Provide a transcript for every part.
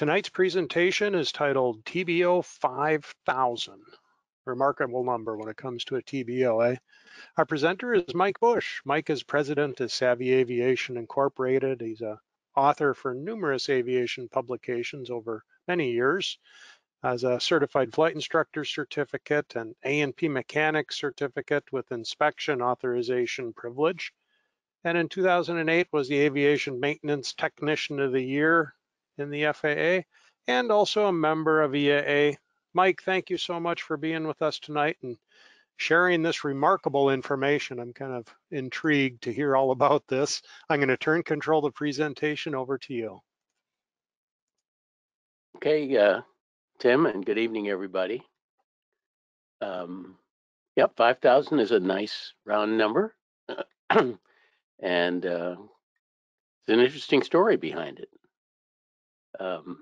Tonight's presentation is titled TBO 5000. Remarkable number when it comes to a TBO, eh? Our presenter is Mike Busch. Mike is president of Savvy Aviation Incorporated. He's a author for numerous aviation publications over many years as a certified flight instructor certificate and A&P mechanic certificate with inspection authorization privilege. And in 2008 was the Aviation Maintenance Technician of the Year in the FAA and also a member of EAA. Mike, thank you so much for being with us tonight and sharing this remarkable information. I'm kind of intrigued to hear all about this. I'm going to turn control of the presentation over to you. Okay, uh, Tim, and good evening, everybody. Um, yep, 5,000 is a nice round number. and uh, it's an interesting story behind it. Um,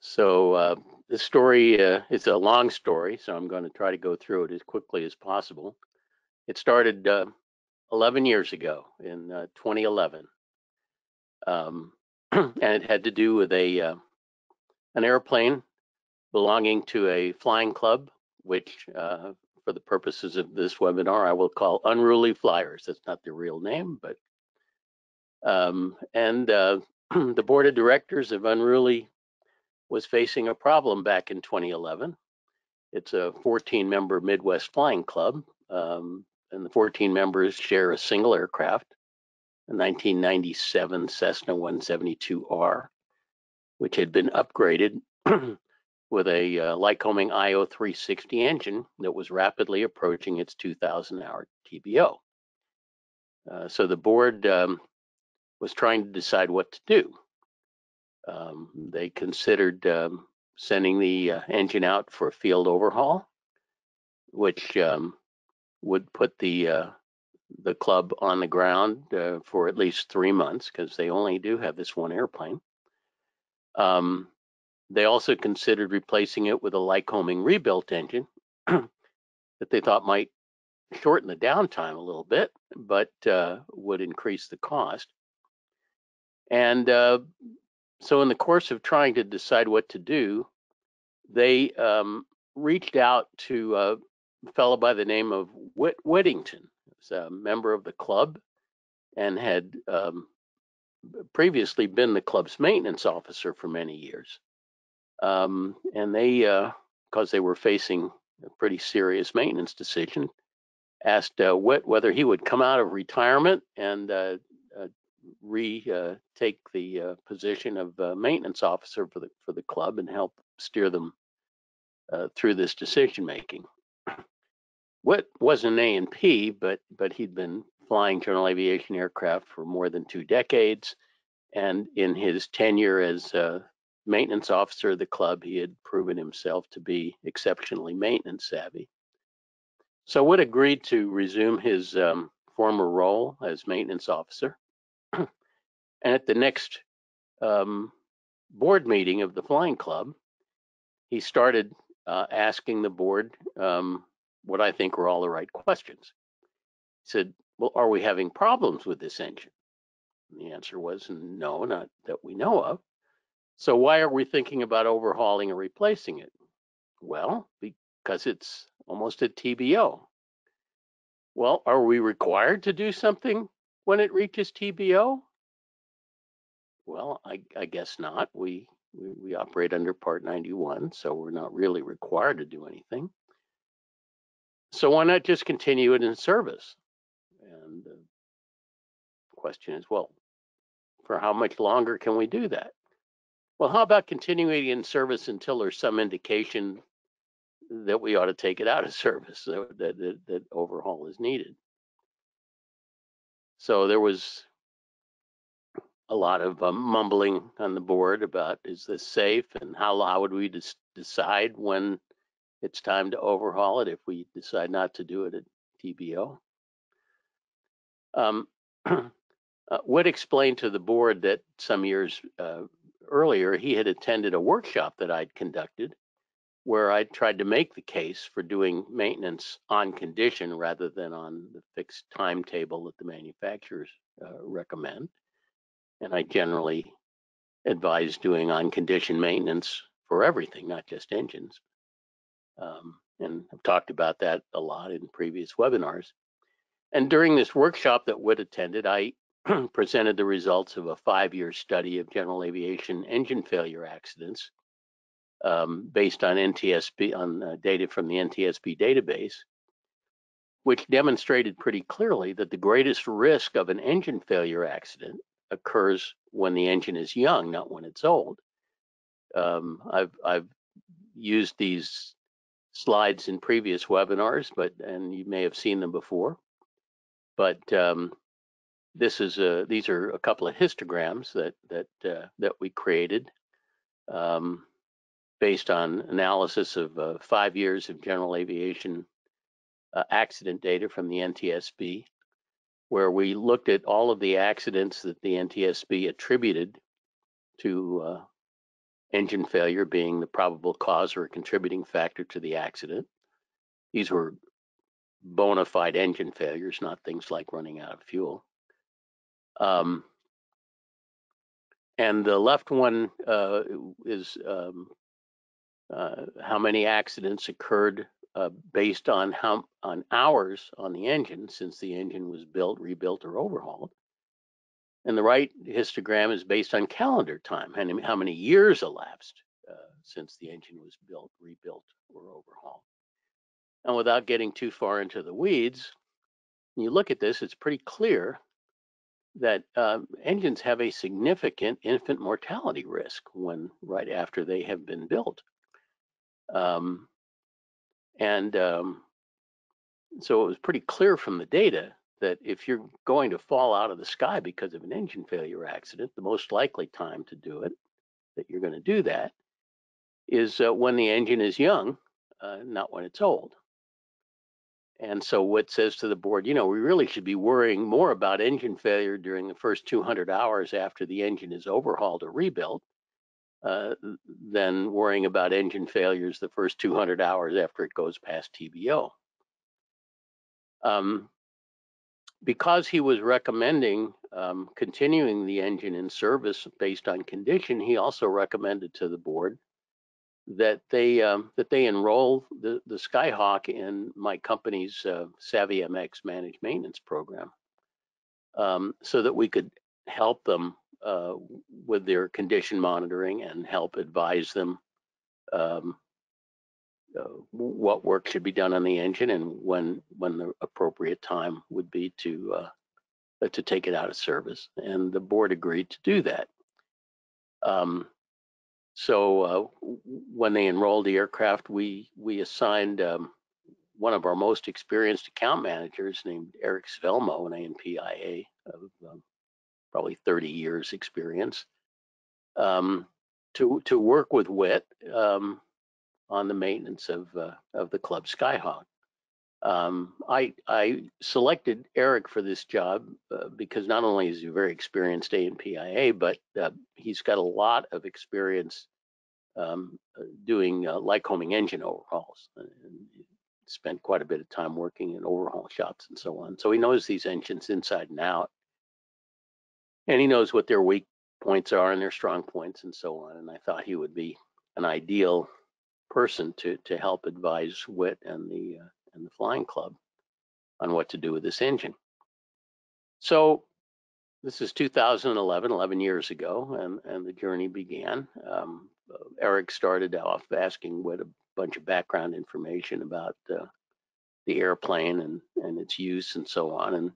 so uh, the story uh, is a long story, so I'm going to try to go through it as quickly as possible. It started uh, 11 years ago in uh, 2011, um, and it had to do with a uh, an airplane belonging to a flying club, which, uh, for the purposes of this webinar, I will call Unruly Flyers. That's not their real name, but um, and the board of directors of Unruly was facing a problem back in 2011. It's a 14 member Midwest Flying Club, um, and the 14 members share a single aircraft, a 1997 Cessna 172R, which had been upgraded with a uh, Lycoming IO 360 engine that was rapidly approaching its 2,000 hour TBO. Uh, so the board um, was trying to decide what to do. Um, they considered um, sending the uh, engine out for a field overhaul, which um, would put the uh, the club on the ground uh, for at least three months because they only do have this one airplane. Um, they also considered replacing it with a Lycoming rebuilt engine that they thought might shorten the downtime a little bit, but uh, would increase the cost. And uh, so, in the course of trying to decide what to do, they um, reached out to a fellow by the name of Whit- Whittington, who's a member of the club and had um, previously been the club's maintenance officer for many years. Um, and they, because uh, they were facing a pretty serious maintenance decision, asked uh, Whit whether he would come out of retirement and uh, retake uh, the uh, position of uh, maintenance officer for the for the club and help steer them through this decision making. What was an A and P, but but he'd been flying general aviation aircraft for more than two decades, and in his tenure as maintenance officer of the club, he had proven himself to be exceptionally maintenance savvy. So Wood agreed to resume his um, former role as maintenance officer. And at the next um, board meeting of the flying club, he started uh, asking the board um, what I think were all the right questions. He said, Well, are we having problems with this engine? And the answer was no, not that we know of. So why are we thinking about overhauling or replacing it? Well, because it's almost a TBO. Well, are we required to do something when it reaches TBO? Well, I, I guess not. We, we, we operate under Part 91, so we're not really required to do anything. So why not just continue it in service? And the question is, well, for how much longer can we do that? Well, how about continuing in service until there's some indication that we ought to take it out of service, that, that, that overhaul is needed? So there was a lot of um, mumbling on the board about is this safe and how, how would we des- decide when it's time to overhaul it if we decide not to do it at TBO. Um, uh, Wood explained to the board that some years uh, earlier he had attended a workshop that I'd conducted where I tried to make the case for doing maintenance on condition rather than on the fixed timetable that the manufacturers uh, recommend and I generally advise doing on condition maintenance for everything, not just engines. Um, and I've talked about that a lot in previous webinars. And during this workshop that Whit attended, I presented the results of a five-year study of general aviation engine failure accidents um, based on NTSB on uh, data from the NTSB database, which demonstrated pretty clearly that the greatest risk of an engine failure accident occurs when the engine is young, not when it's old. Um, I've I've used these slides in previous webinars, but and you may have seen them before. But um, this is a, these are a couple of histograms that that uh, that we created um, based on analysis of uh, five years of general aviation uh, accident data from the NTSB, where we looked at all of the accidents that the NTSB attributed to uh, engine failure being the probable cause or a contributing factor to the accident. These were bona fide engine failures, not things like running out of fuel. Um, and the left one uh, is um, uh, how many accidents occurred uh, based on how on hours on the engine since the engine was built, rebuilt, or overhauled. And the right histogram is based on calendar time, and how many years elapsed uh, since the engine was built, rebuilt, or overhauled. And without getting too far into the weeds, when you look at this, it's pretty clear that um, engines have a significant infant mortality risk when right after they have been built. Um, and um, so it was pretty clear from the data that if you're going to fall out of the sky because of an engine failure accident, the most likely time to do it, that you're going to do that, is uh, when the engine is young, uh, not when it's old. And so what says to the board, you know, we really should be worrying more about engine failure during the first 200 hours after the engine is overhauled or rebuilt uh, than worrying about engine failures the first 200 hours after it goes past TBO. Um, because he was recommending um, continuing the engine in service based on condition, he also recommended to the board that they um, that they enroll the the Skyhawk in my company's uh, SavvyMx managed maintenance program, um, so that we could help them uh, with their condition monitoring and help advise them um, uh, what work should be done on the engine and when when the appropriate time would be to uh, to take it out of service. And the board agreed to do that. Um, so uh, when they enrolled the aircraft, we we assigned um, one of our most experienced account managers named Eric Svelmo, an A&P IA probably 30 years experience, um, to to work with Whit um, on the maintenance of uh, of the Club Skyhawk. Um, I I selected Eric for this job uh, because not only is he very experienced A&P IA, but uh, he's got a lot of experience um, uh, doing uh, Lycoming engine overhauls. And spent quite a bit of time working in overhaul shops and so on. So he knows these engines inside and out, and he knows what their weak points are and their strong points and so on. And I thought he would be an ideal person to to help advise Whit and the uh, and the flying club on what to do with this engine. So this is 2011, 11 years ago, and, and the journey began. Um, Eric started off asking Whit a bunch of background information about uh, the airplane and, and its use and so on. And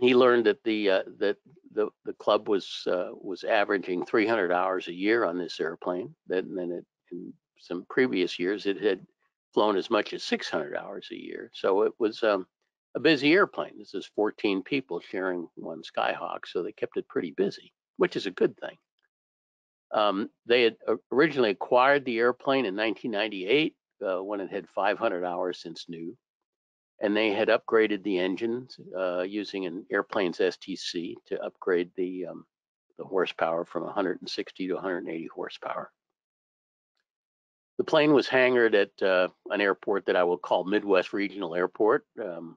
he learned that the uh, that the the club was uh, was averaging 300 hours a year on this airplane. That then it, in some previous years it had flown as much as 600 hours a year. So it was um, a busy airplane. This is 14 people sharing one Skyhawk, so they kept it pretty busy, which is a good thing. Um, they had originally acquired the airplane in 1998 uh, when it had 500 hours since new, and they had upgraded the engines uh, using an Air Plains STC to upgrade the um, the horsepower from 160 to 180 horsepower. The plane was hangared at uh, an airport that I will call Midwest Regional Airport um,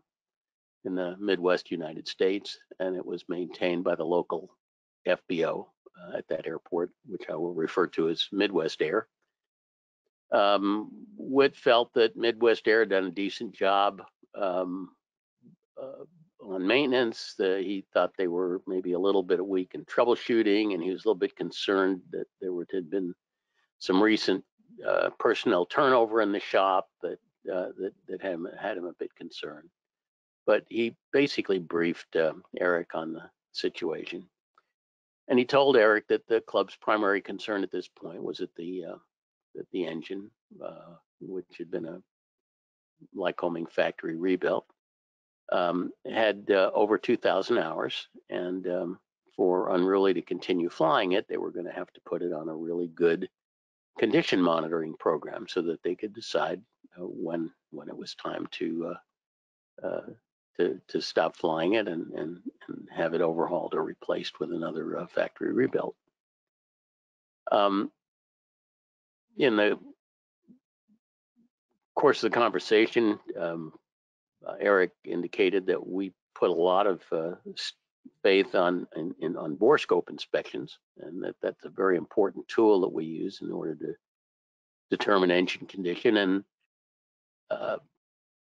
in the Midwest United States, and it was maintained by the local FBO, uh, at that airport, which I will refer to as Midwest Air. Um, Whit felt that Midwest Air had done a decent job um, uh, on maintenance. The, he thought they were maybe a little bit weak in troubleshooting, and he was a little bit concerned that there were, had been some recent uh, personnel turnover in the shop that uh, that that had him, had him a bit concerned. But he basically briefed uh, Eric on the situation, and he told Eric that the club's primary concern at this point was that the uh, the engine, uh, which had been a Lycoming factory rebuilt, um, had uh, over 2,000 hours, and um, for Unruly to continue flying it, they were going to have to put it on a really good condition monitoring program so that they could decide uh, when when it was time to uh, uh, to to stop flying it and and, and have it overhauled or replaced with another uh, factory rebuilt. Um, in the course of the conversation, um, uh, Eric indicated that we put a lot of uh, faith on in, in, on borescope inspections, and that that's a very important tool that we use in order to determine engine condition. And uh,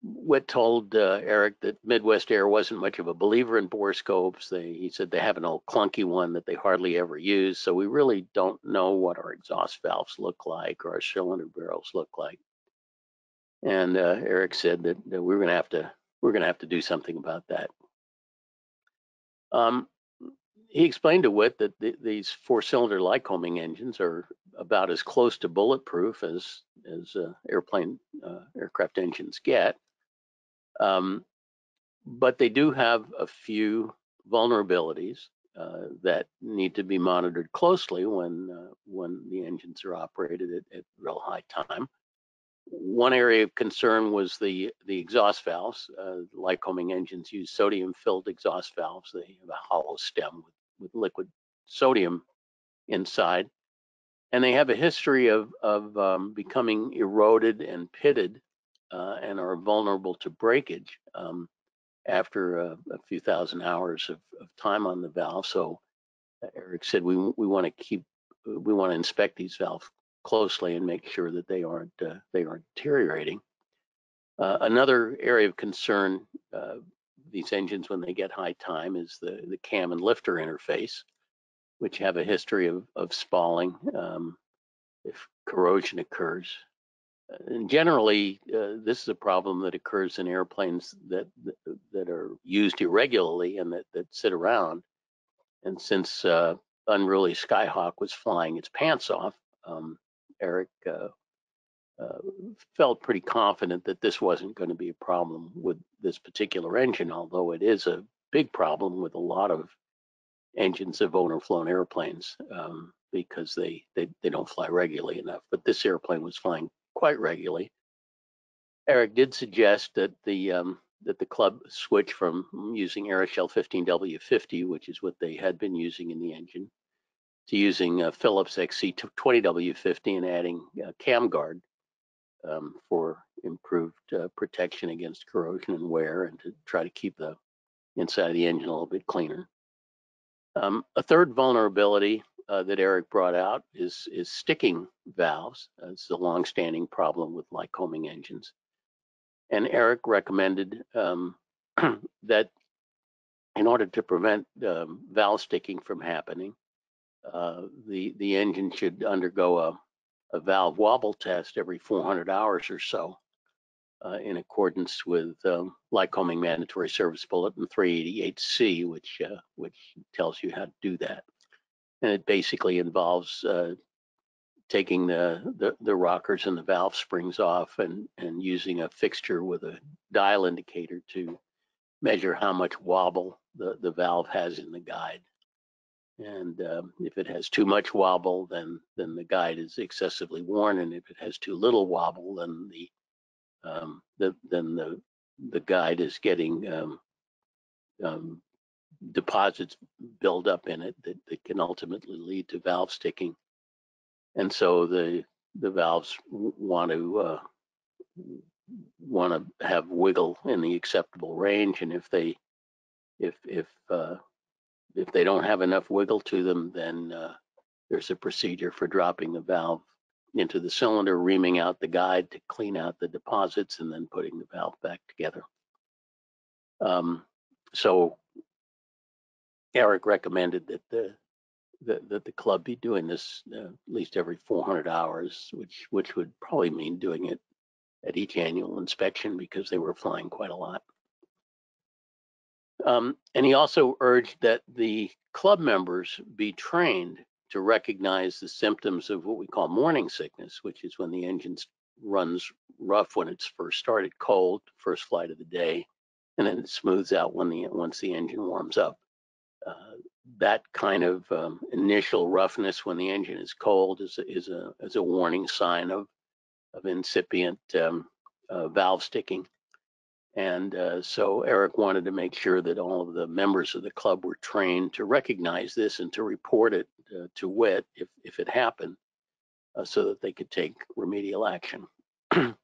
Whit told uh, Eric that Midwest Air wasn't much of a believer in borescopes. They, he said they have an old clunky one that they hardly ever use, so we really don't know what our exhaust valves look like or our cylinder barrels look like. And uh, Eric said that, that we we're going to have to we're going to have to do something about that. Um, he explained to Whit that the, these four-cylinder Lycoming engines are about as close to bulletproof as as uh, airplane uh, aircraft engines get, um, but they do have a few vulnerabilities uh, that need to be monitored closely when uh, when the engines are operated at, at real high time one area of concern was the the exhaust valves. Uh, Lycoming engines use sodium-filled exhaust valves. They have a hollow stem with, with liquid sodium inside, and they have a history of of um, becoming eroded and pitted, uh, and are vulnerable to breakage um, after a, a, few thousand hours of, of time on the valve. So uh, Eric said we we want to keep we want to inspect these valves closely and make sure that they aren't uh, they aren't deteriorating. Uh, another area of concern uh, these engines when they get high time is the the cam and lifter interface, which have a history of of spalling um, if corrosion occurs. And generally, uh, this is a problem that occurs in airplanes that that are used irregularly and that that sit around. And since uh, Unruly Skyhawk was flying its pants off, um, Eric uh, uh, felt pretty confident that this wasn't going to be a problem with this particular engine, although it is a big problem with a lot of engines of owner flown airplanes um, because they, they, they don't fly regularly enough. But this airplane was flying quite regularly. Eric did suggest that the um, that the club switch from using Aeroshell 15W50, which is what they had been using in the engine, to using uh, Phillips X/C 20W50 and adding uh, CamGuard um, for improved uh, protection against corrosion and wear and to try to keep the inside of the engine a little bit cleaner. Um, a third vulnerability uh, that Eric brought out is, is sticking valves. Uh, it's a long-standing problem with Lycoming engines. And Eric recommended um, that in order to prevent um, valve sticking from happening, uh, the the engine should undergo a, a valve wobble test every 400 hours or so, uh, in accordance with um, Lycoming Mandatory Service Bulletin 388C, which uh, which tells you how to do that. And it basically involves uh, taking the, the, the rockers and the valve springs off and and using a fixture with a dial indicator to measure how much wobble the, the valve has in the guide. And um, if it has too much wobble, then then the guide is excessively worn, and if it has too little wobble, then the um, the then the the guide is getting um, um, deposits build up in it that, that can ultimately lead to valve sticking. And so the the valves want to uh, want to have wiggle in the acceptable range, and if they if if uh, if they don't have enough wiggle to them, then uh, there's a procedure for dropping the valve into the cylinder, reaming out the guide to clean out the deposits, and then putting the valve back together. Um, so Eric recommended that the that, that the club be doing this uh, at least every 400 hours, which which would probably mean doing it at each annual inspection because they were flying quite a lot. Um, and he also urged that the club members be trained to recognize the symptoms of what we call morning sickness, which is when the engine runs rough when it's first started cold, first flight of the day, and then it smooths out when the once the engine warms up. That kind of um, initial roughness when the engine is cold is a, is a is a warning sign of of incipient um, uh, valve sticking. And uh, so Eric wanted to make sure that all of the members of the club were trained to recognize this and to report it uh, to Whit if, if it happened uh, so that they could take remedial action.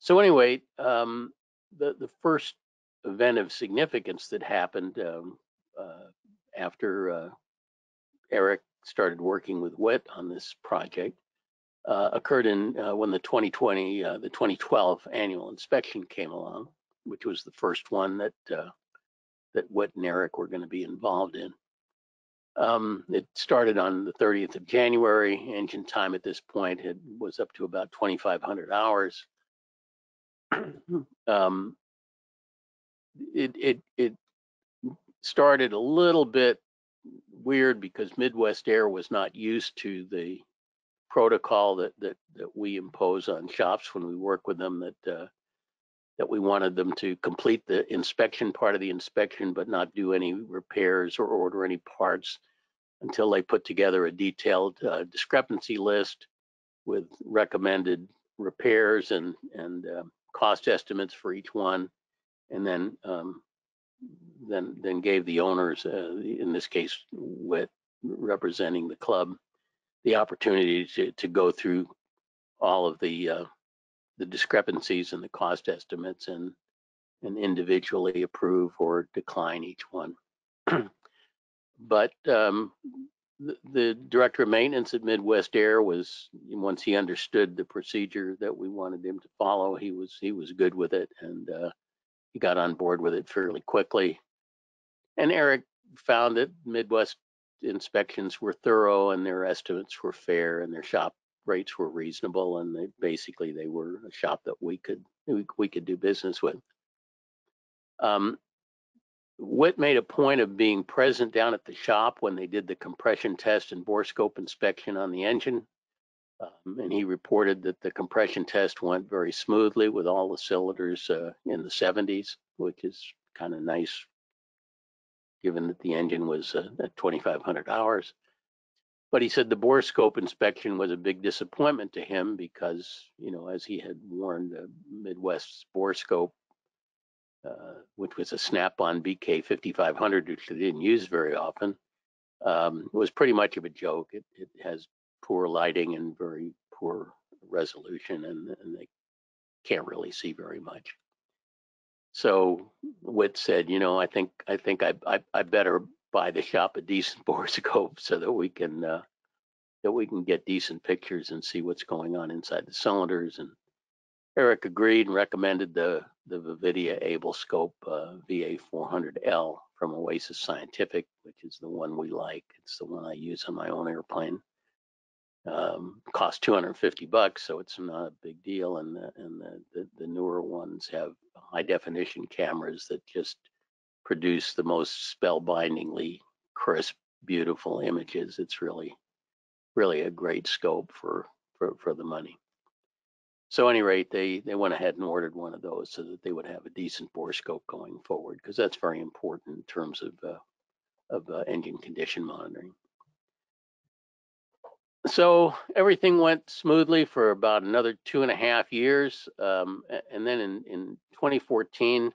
so anyway, um, the, the first event of significance that happened um, after uh, Eric started working with Whit on this project uh, occurred in uh, when the 2020, uh, the 2012 annual inspection came along, which was the first one that uh, that Whit and Eric were going to be involved in. Um, it started on the 30th of January. Engine time at this point had was up to about 2,500 hours. um, it it it started a little bit weird because Midwest Air was not used to the protocol that that that we impose on shops when we work with them that uh, that we wanted them to complete the inspection part of the inspection but not do any repairs or order any parts until they put together a detailed uh, discrepancy list with recommended repairs and and uh, cost estimates for each one. And then um, then then gave the owners, uh, in this case, Whit representing the club, the opportunity to to go through all of the uh, the discrepancies and the cost estimates and and individually approve or decline each one. but um, the, the, director of maintenance at Midwest Air was once he understood the procedure that we wanted him to follow, he was he was good with it and uh, he got on board with it fairly quickly. And Eric found that Midwest inspections were thorough and their estimates were fair and their shop rates were reasonable and they basically they were a shop that we could we, we could do business with. Um, Whit made a point of being present down at the shop when they did the compression test and bore scope inspection on the engine. Um, and he reported that the compression test went very smoothly with all the cylinders uh, in the 70s, which is kind of nice given that the engine was uh, at 2,500 hours. But he said the bore scope inspection was a big disappointment to him because, you know, as he had warned, uh, Midwest's bore scope, uh, which was a snap-on BK 5500, which they didn't use very often, um, was pretty much of a joke. It, it has poor lighting and very poor resolution, and, and they can't really see very much. So Whit said, you know, I think I think I I, I better buy the shop a decent borescope so that we can uh, that we can get decent pictures and see what's going on inside the cylinders. And Eric agreed and recommended the the Vividia Ablescope uh, VA400L from Oasis Scientific, which is the one we like. It's the one I use on my own airplane um, cost 250 bucks, so it's not a big deal. And the, and the, the, the newer ones have high definition cameras that just produce the most spellbindingly crisp, beautiful images. It's really, really a great scope for for, for the money. So, any rate, they they went ahead and ordered one of those so that they would have a decent bore scope going forward, because that's very important in terms of uh, of uh, engine condition monitoring so everything went smoothly for about another two and a half years. Um, and then in, in 2014,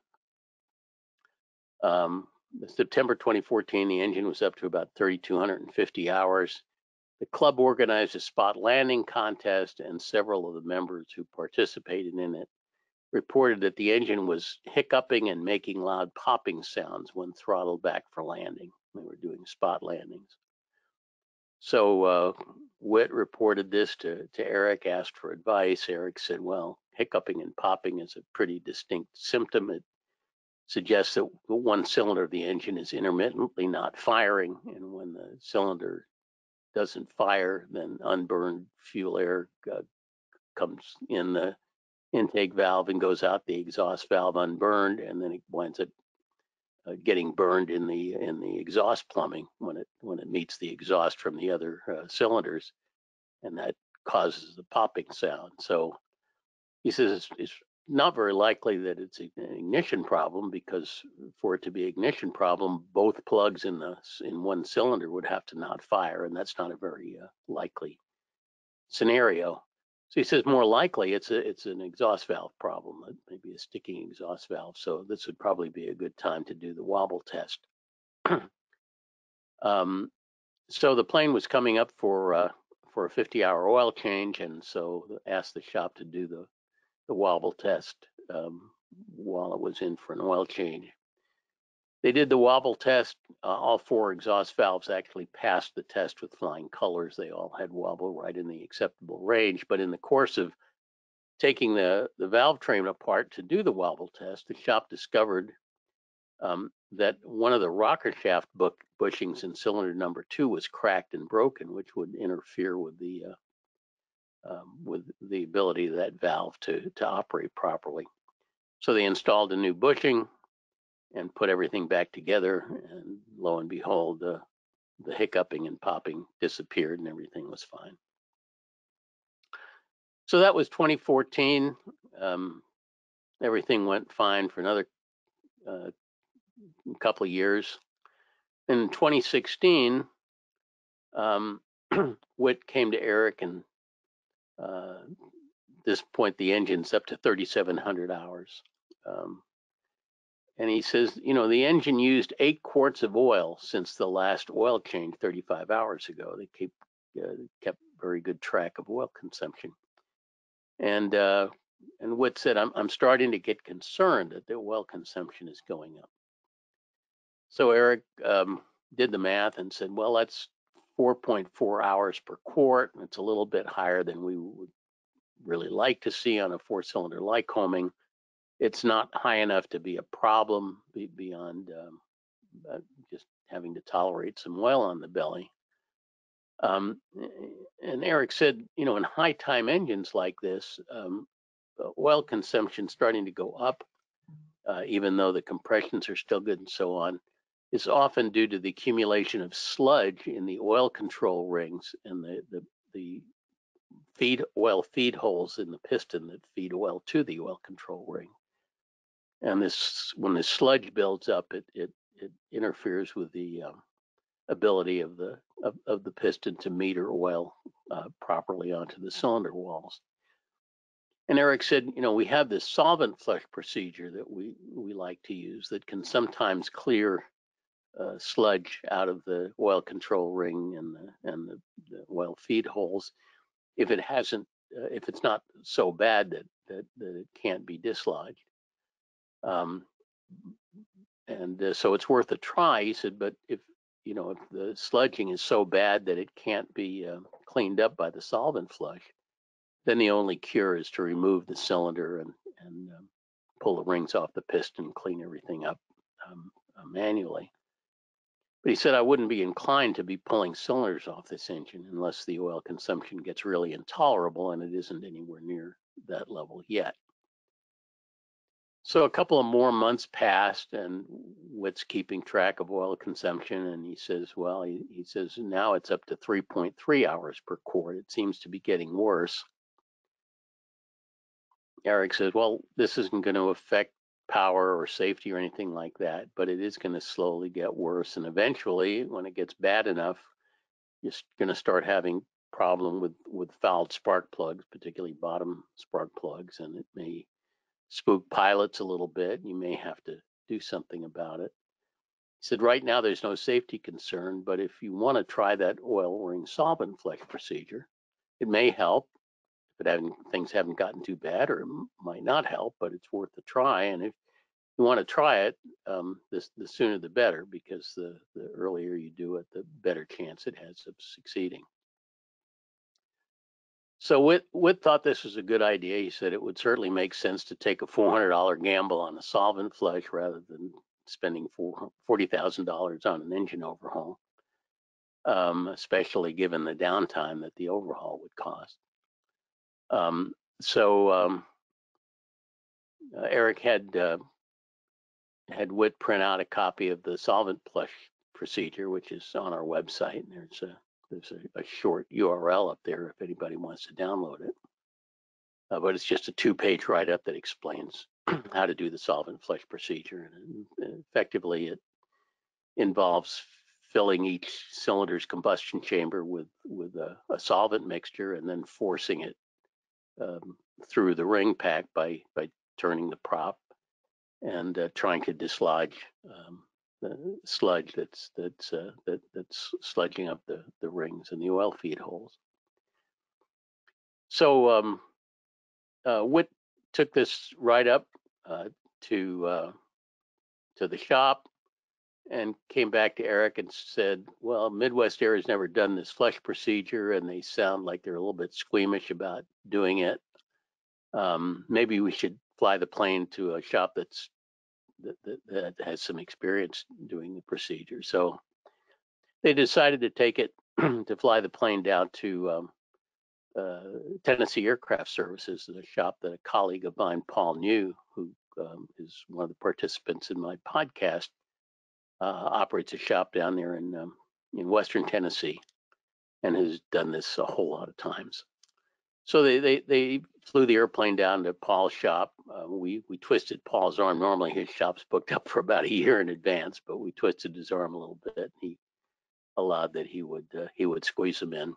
um, September 2014, the engine was up to about 3,250 hours. The club organized a spot landing contest, and several of the members who participated in it reported that the engine was hiccuping and making loud popping sounds when throttled back for landing, They were doing spot landings. So uh, Whit reported this to, to Eric, asked for advice. Eric said, well, hiccuping and popping is a pretty distinct symptom. It suggests that one cylinder of the engine is intermittently not firing. And when the cylinder doesn't fire, then unburned fuel air uh, comes in the intake valve and goes out the exhaust valve unburned, and then it winds up uh, getting burned in the in the exhaust plumbing when it when it meets the exhaust from the other uh, cylinders, and that causes the popping sound. So he says it's, it's not very likely that it's an ignition problem because for it to be ignition problem, both plugs in the in one cylinder would have to not fire, and that's not a very uh, likely scenario. So he says more likely it's a it's an exhaust valve problem, maybe a sticking exhaust valve. So this would probably be a good time to do the wobble test. um, so the plane was coming up for uh, for a 50-hour oil change, and so asked the shop to do the the wobble test um, while it was in for an oil change. They did the wobble test. Uh, all four exhaust valves actually passed the test with flying colors. They all had wobble right in the acceptable range. But in the course of taking the, the valve train apart to do the wobble test, the shop discovered um, that one of the rocker shaft bushings in cylinder number two was cracked and broken, which would interfere with the uh, um, with the ability of that valve to to operate properly. So they installed a new bushing and put everything back together. And lo and behold, uh, the hiccuping and popping disappeared and everything was fine. So that was 2014. Um, everything went fine for another uh, couple of years. In 2016, um, came to Eric and uh, this point the engine's up to 3,700 hours. Um, and he says, you know, the engine used eight quarts of oil since the last oil change 35 hours ago. They keep uh, kept very good track of oil consumption. And uh, and Whit said, I'm I'm starting to get concerned that the oil consumption is going up. So Eric um, did the math and said, well, that's 4.4 hours per quart. It's a little bit higher than we would really like to see on a four-cylinder Lycoming it's not high enough to be a problem beyond um, uh, just having to tolerate some oil on the belly. Um, and Eric said, you know, in high time engines like this, um, oil consumption starting to go up, uh, even though the compressions are still good and so on, is often due to the accumulation of sludge in the oil control rings and the, the, the feed oil feed holes in the piston that feed oil to the oil control ring and this when the sludge builds up, it it it interferes with the um, ability of the of, of, the piston to meter oil uh, properly onto the cylinder walls. And Eric said, you know, we have this solvent flush procedure that we we like to use that can sometimes clear uh, sludge out of the oil control ring and the and the, the oil feed holes if it hasn't uh, if it's not so bad that, that that it can't be dislodged. Um, and uh, so it's worth a try. He said, but if you know if the sludging is so bad that it can't be uh, cleaned up by the solvent flush, then the only cure is to remove the cylinder and and um, pull the rings off the piston, clean everything up um, uh, manually. But he said I wouldn't be inclined to be pulling cylinders off this engine unless the oil consumption gets really intolerable, and it isn't anywhere near that level yet. So a couple of more months passed, and Whit's keeping track of oil consumption, and he says, well, he, he says now it's up to 3.3 hours per quart. It seems to be getting worse. Eric says, well, this isn't going to affect power or safety or anything like that, but it is going to slowly get worse. And eventually, when it gets bad enough, you're going to start having problem with with fouled spark plugs, particularly bottom spark plugs, and it may spook pilots a little bit. You may have to do something about it. He said, right now there's no safety concern, but if you want to try that oil ring solvent flush procedure, it may help. If haven't, things haven't gotten too bad, or it might not help, but it's worth a try. And if you want to try it, um, the sooner the better, because the, the earlier you do it, the better chance it has of succeeding. So Whit, thought this was a good idea. He said it would certainly make sense to take a $400 gamble on a solvent flush rather than spending $40,000 on an engine overhaul, um, especially given the downtime that the overhaul would cost. Um, so um, uh, Eric had uh, had Whit print out a copy of the solvent flush procedure, which is on our website. There's a there's a, a short URL up there if anybody wants to download it. Uh, but it's just a two-page write-up that explains how to do the solvent flush procedure, and effectively it involves filling each cylinder's combustion chamber with with a, a solvent mixture and then forcing it um, through the ring pack by by turning the prop and uh, trying to dislodge um, the sludge that's that's uh, that, that's sludging up the the rings and the oil feed holes. So um, uh, Whit took this right up uh, to uh, to the shop and came back to Eric and said, "Well, Midwest Air has never done this flush procedure, and they sound like they're a little bit squeamish about doing it. Um, maybe we should fly the plane to a shop that's that, that, has some experience doing the procedure. So they decided to take it to fly the plane down to um, uh, Tennessee Aircraft Services, a shop that a colleague of mine, Paul New, who um, is one of the participants in my podcast, uh, operates a shop down there in um, in Western Tennessee, and has done this a whole lot of times. So they they they flew the airplane down to Paul's shop. Uh, we we twisted Paul's arm. Normally his shop's booked up for about a year in advance, but we twisted his arm a little bit. He allowed that he would uh, he would squeeze him in.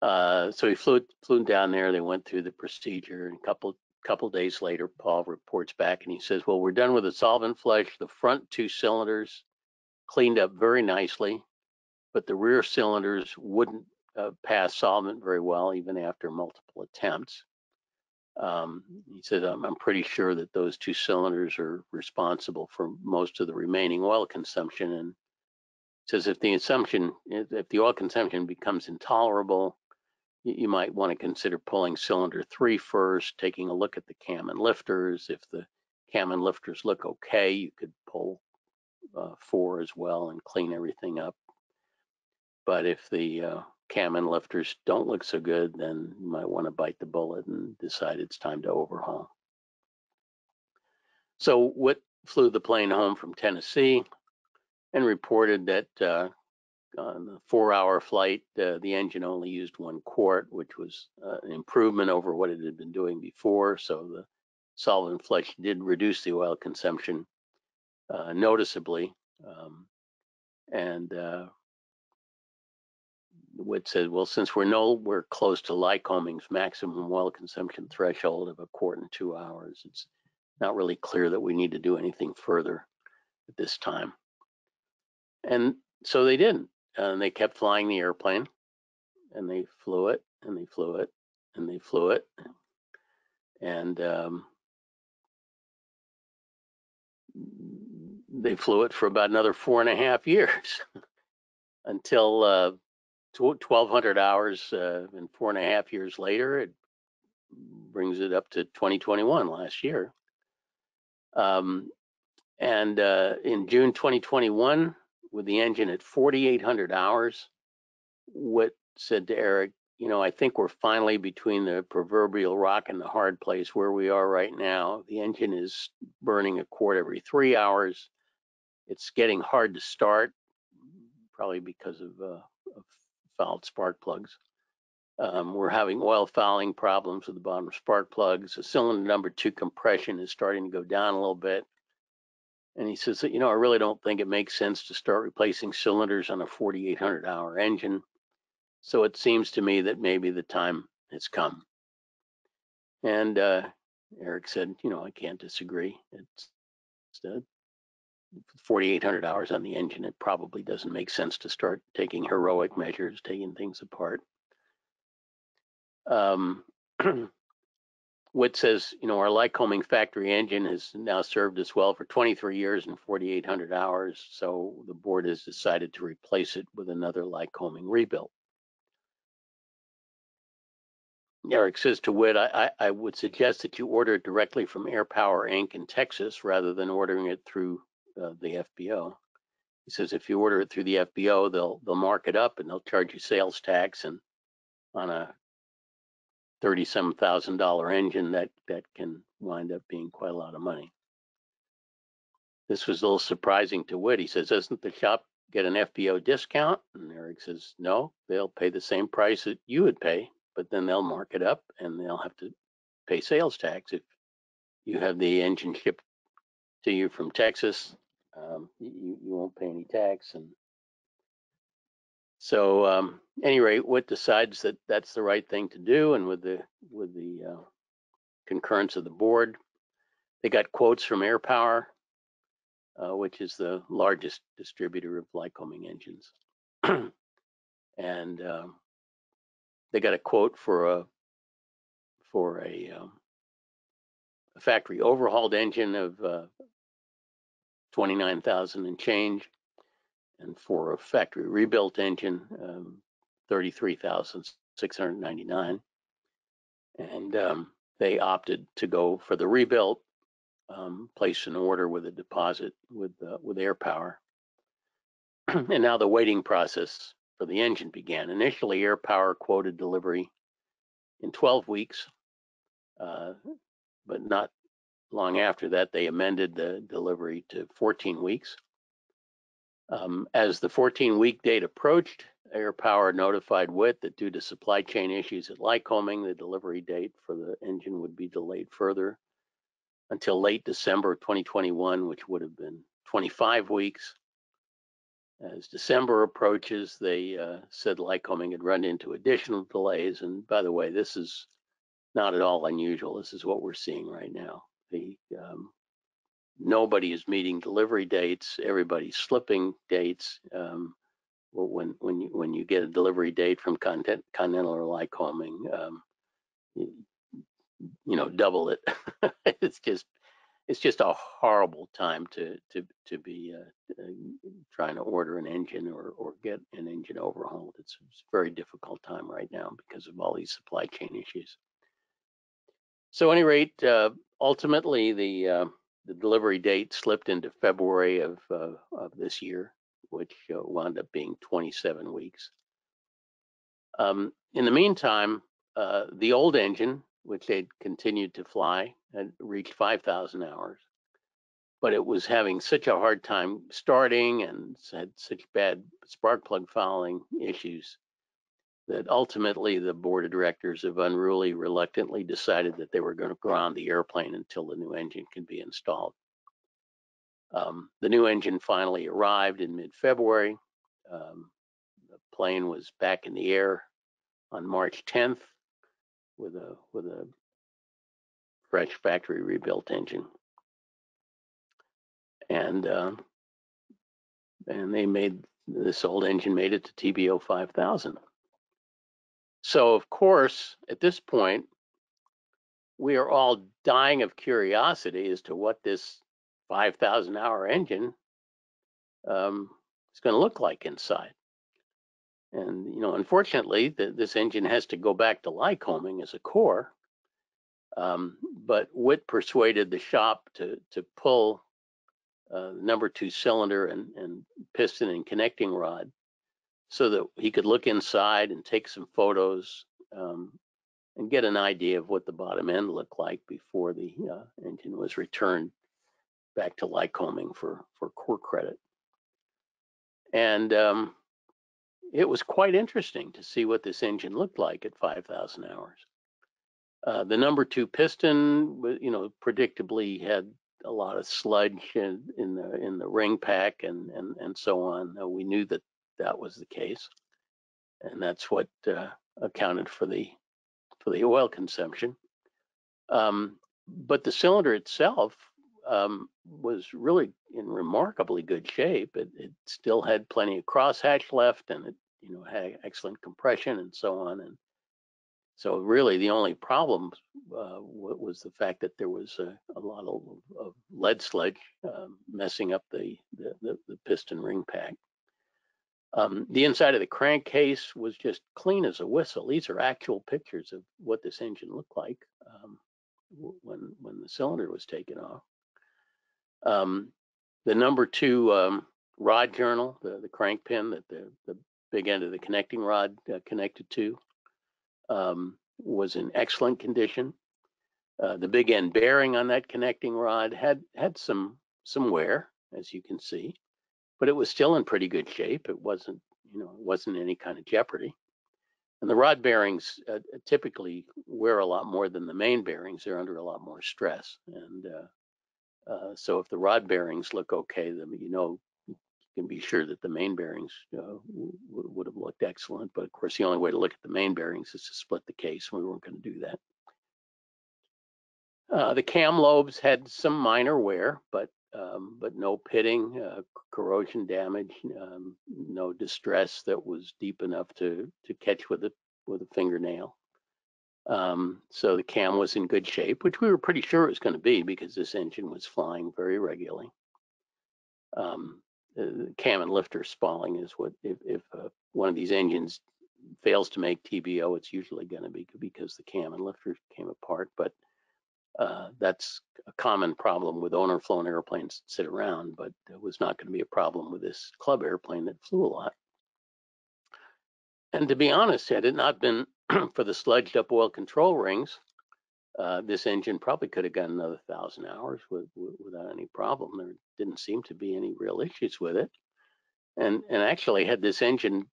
Uh, so he flew flew down there. They went through the procedure. And a couple couple days later, Paul reports back and he says, "Well, we're done with the solvent flush. The front two cylinders cleaned up very nicely, but the rear cylinders wouldn't uh, pass solvent very well, even after multiple attempts. Um, he says, I'm, I'm, pretty sure that those two cylinders are responsible for most of the remaining oil consumption. And says if the consumption, if the oil consumption becomes intolerable, you, you might want to consider pulling cylinder three first, taking a look at the cam and lifters. If the cam and lifters look okay, you could pull uh, four as well and clean everything up. But if the uh, cam and lifters don't look so good, then you might want to bite the bullet and decide it's time to overhaul. So Whit flew the plane home from Tennessee and reported that uh, on the four-hour flight, uh, the engine only used one quart, which was uh, an improvement over what it had been doing before. So the solvent flush did reduce the oil consumption uh, noticeably. Um, and Whit said, well, since we're no, we're close to Lycoming's maximum oil consumption threshold of a quart in two hours, it's not really clear that we need to do anything further at this time. And so they didn't. And they kept flying the airplane and they flew it and they flew it and they flew it. And um, they flew it for about another four and a half years until uh, 1,200 hours uh, and four and a half years later, it brings it up to 2021 last year. Um, and uh, in June 2021, with the engine at 4,800 hours, Whit said to Eric, you know, I think we're finally between the proverbial rock and the hard place where we are right now. The engine is burning a quart every three hours. It's getting hard to start, probably because of, uh, of fouled spark plugs. Um, we're having oil fouling problems with the bottom spark plugs. The cylinder number two compression is starting to go down a little bit. And he says, that, you know, I really don't think it makes sense to start replacing cylinders on a 4,800 hour engine. So it seems to me that maybe the time has come. And uh, Eric said, you know, I can't disagree. It's, it's uh, 4,800 hours on the engine, it probably doesn't make sense to start taking heroic measures, taking things apart. Um, Whit says, you know, our Lycoming factory engine has now served us well for 23 years and 4,800 hours. So the board has decided to replace it with another Lycoming rebuild. Eric says to Whit, I, I, I would suggest that you order it directly from Air Power Inc. in Texas rather than ordering it through the FBO. He says if you order it through the FBO, they'll they'll mark it up and they'll charge you sales tax and on a thirty-seven thousand dollar engine that that can wind up being quite a lot of money. This was a little surprising to Whit. He says, "Doesn't the shop get an FBO discount?" And Eric says, "No, they'll pay the same price that you would pay, but then they'll mark it up and they'll have to pay sales tax if you have the engine shipped to you from Texas. Um, you you won't pay any tax and." So, um, any rate, decides that that's the right thing to do, and with the with the uh, concurrence of the board, they got quotes from Air Power, uh, which is the largest distributor of Lycoming engines, and um, they got a quote for a for a, um, a factory overhauled engine of uh, twenty nine thousand and change and for a factory rebuilt engine, um, 33,699. And um, they opted to go for the rebuilt, um, place an order with a deposit with uh, with Air Power. and now the waiting process for the engine began. Initially, Air Power quoted delivery in 12 weeks, uh, but not long after that, they amended the delivery to 14 weeks. Um, as the 14 week date approached, Air Power notified Whit that due to supply chain issues at Lycoming, the delivery date for the engine would be delayed further until late December 2021, which would have been 25 weeks. As December approaches, they uh, said Lycoming had run into additional delays. And by the way, this is not at all unusual. This is what we're seeing right now. The um, nobody is meeting delivery dates. Everybody's slipping dates. Um, when when you when you get a delivery date from Content, Continental or Lycoming, um, you, you know, double it. it's just it's just a horrible time to to to be uh, uh, trying to order an engine or or get an engine overhauled. It's, it's a very difficult time right now because of all these supply chain issues. So, at any rate, uh, ultimately the uh, the delivery date slipped into February of, uh, of this year, which uh, wound up being 27 weeks. Um, in the meantime, uh, the old engine, which they'd continued to fly, had reached 5,000 hours, but it was having such a hard time starting and had such bad spark plug fouling issues that ultimately the board of directors of Unruly reluctantly decided that they were going to ground the airplane until the new engine could be installed. Um, the new engine finally arrived in mid-February. Um, the plane was back in the air on March 10th with a with a fresh factory rebuilt engine, and uh, and they made this old engine made it to TBO 5000. So, of course, at this point, we are all dying of curiosity as to what this 5,000 hour engine um, is going to look like inside. And, you know, unfortunately, the, this engine has to go back to Lycoming as a core. Um, but Whit persuaded the shop to, to pull uh, number two cylinder and, and piston and connecting rod so that he could look inside and take some photos um, and get an idea of what the bottom end looked like before the uh, engine was returned back to Lycoming for, for core credit. And um, it was quite interesting to see what this engine looked like at 5,000 hours. Uh, the number two piston, you know, predictably had a lot of sludge in, in the in the ring pack and and and so on. Uh, we knew that that was the case. And that's what uh, accounted for the for the oil consumption. Um, but the cylinder itself um, was really in remarkably good shape. It, it, still had plenty of crosshatch left, and it you know had excellent compression and so on. And so really, the only problem uh, was the fact that there was a, a lot of, of, lead sludge uh, messing up the, the, the, the, piston ring pack. Um, the inside of the crankcase was just clean as a whistle. These are actual pictures of what this engine looked like um, when when the cylinder was taken off. Um, the number two um, rod journal, the, the crank pin that the, the big end of the connecting rod uh, connected to, um, was in excellent condition. Uh, the big end bearing on that connecting rod had had some some wear, as you can see, but it was still in pretty good shape. It wasn't, you know, it wasn't any kind of jeopardy. And the rod bearings uh, typically wear a lot more than the main bearings. They're under a lot more stress. And uh, uh, so if the rod bearings look okay, then you know you can be sure that the main bearings uh, would have looked excellent. But of course, the only way to look at the main bearings is to split the case. We weren't going to do that. Uh, the cam lobes had some minor wear, but um, but no pitting, uh, corrosion damage, um, no distress that was deep enough to to catch with a with a fingernail. Um, so the cam was in good shape, which we were pretty sure it was going to be because this engine was flying very regularly. Um, uh, cam and lifter spalling is what if, if uh, one of these engines fails to make TBO, it's usually going to be because the cam and lifter came apart. But uh, that's a common problem with owner flown airplanes that sit around, but it was not going to be a problem with this club airplane that flew a lot. And to be honest, had it not been for the sludged up oil control rings, uh, this engine probably could have gotten another thousand hours with, with, without any problem. There didn't seem to be any real issues with it. And and actually, had this engine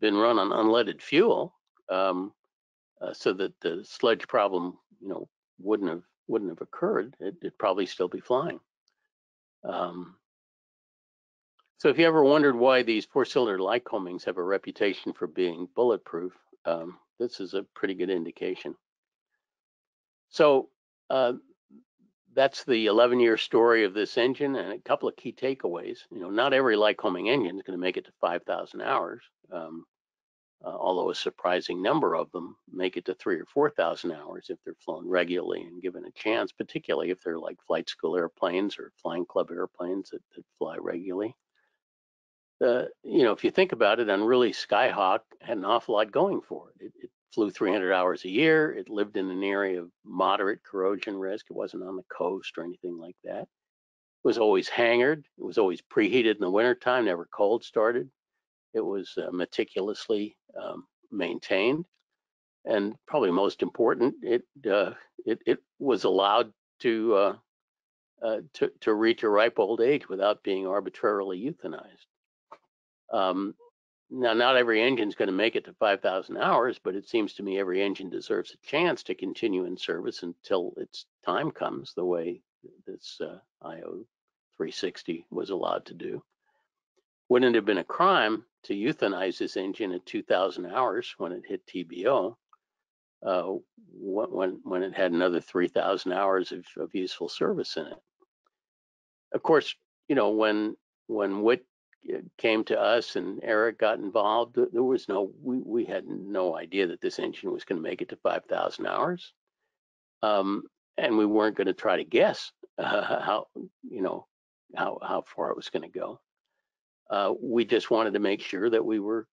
been run on unleaded fuel, um, uh, so that the sludge problem, you know, wouldn't have wouldn't have occurred, it, would probably still be flying. Um, so if you ever wondered why these four-cylinder Lycomings have a reputation for being bulletproof, um, this is a pretty good indication. So uh, that's the 11 year story of this engine and a couple of key takeaways. You know, not every Lycoming engine is going to make it to 5,000 hours, um, uh, although a surprising number of them make it to three or 4,000 hours if they're flown regularly and given a chance, particularly if they're like flight school airplanes or flying club airplanes that, that fly regularly. Uh, you know, if you think about it, Unruly Skyhawk had an awful lot going for it. It, it flew 300 hours a year. It lived in an area of moderate corrosion risk. It wasn't on the coast or anything like that. It was always hangared. It was always preheated in the wintertime, never cold started. It was uh, meticulously um, maintained. And probably most important, it, uh, it, it, was allowed to, uh, uh to, to reach a ripe old age without being arbitrarily euthanized. Um, now, not every engine is going to make it to 5,000 hours, but it seems to me every engine deserves a chance to continue in service until its time comes, the way this uh, IO 360 was allowed to do. Wouldn't it have been a crime to euthanize this engine at 2,000 hours when it hit TBO, uh, when, when it had another 3,000 hours of, of useful service in it? Of course, you know, when when Whit came to us and Eric got involved, there was no, we, we had no idea that this engine was going to make it to 5,000 hours. Um, and we weren't going to try to guess uh, how, you know, how, how far it was going to go. Uh, we just wanted to make sure that we were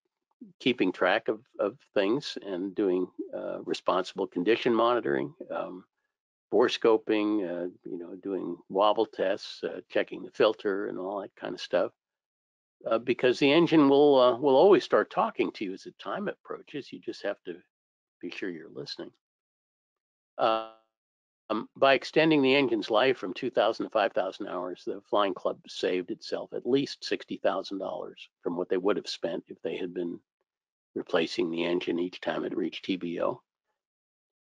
keeping track of, of things and doing uh, responsible condition monitoring, um, bore scoping, uh, you know, doing wobble tests, uh, checking the filter and all that kind of stuff uh, because the engine will will always start talking to you as the time approaches. You just have to be sure you're listening. Um, by extending the engine's life from 2,000 to 5,000 hours, the Flying Club saved itself at least $60,000 from what they would have spent if they had been replacing the engine each time it reached TBO.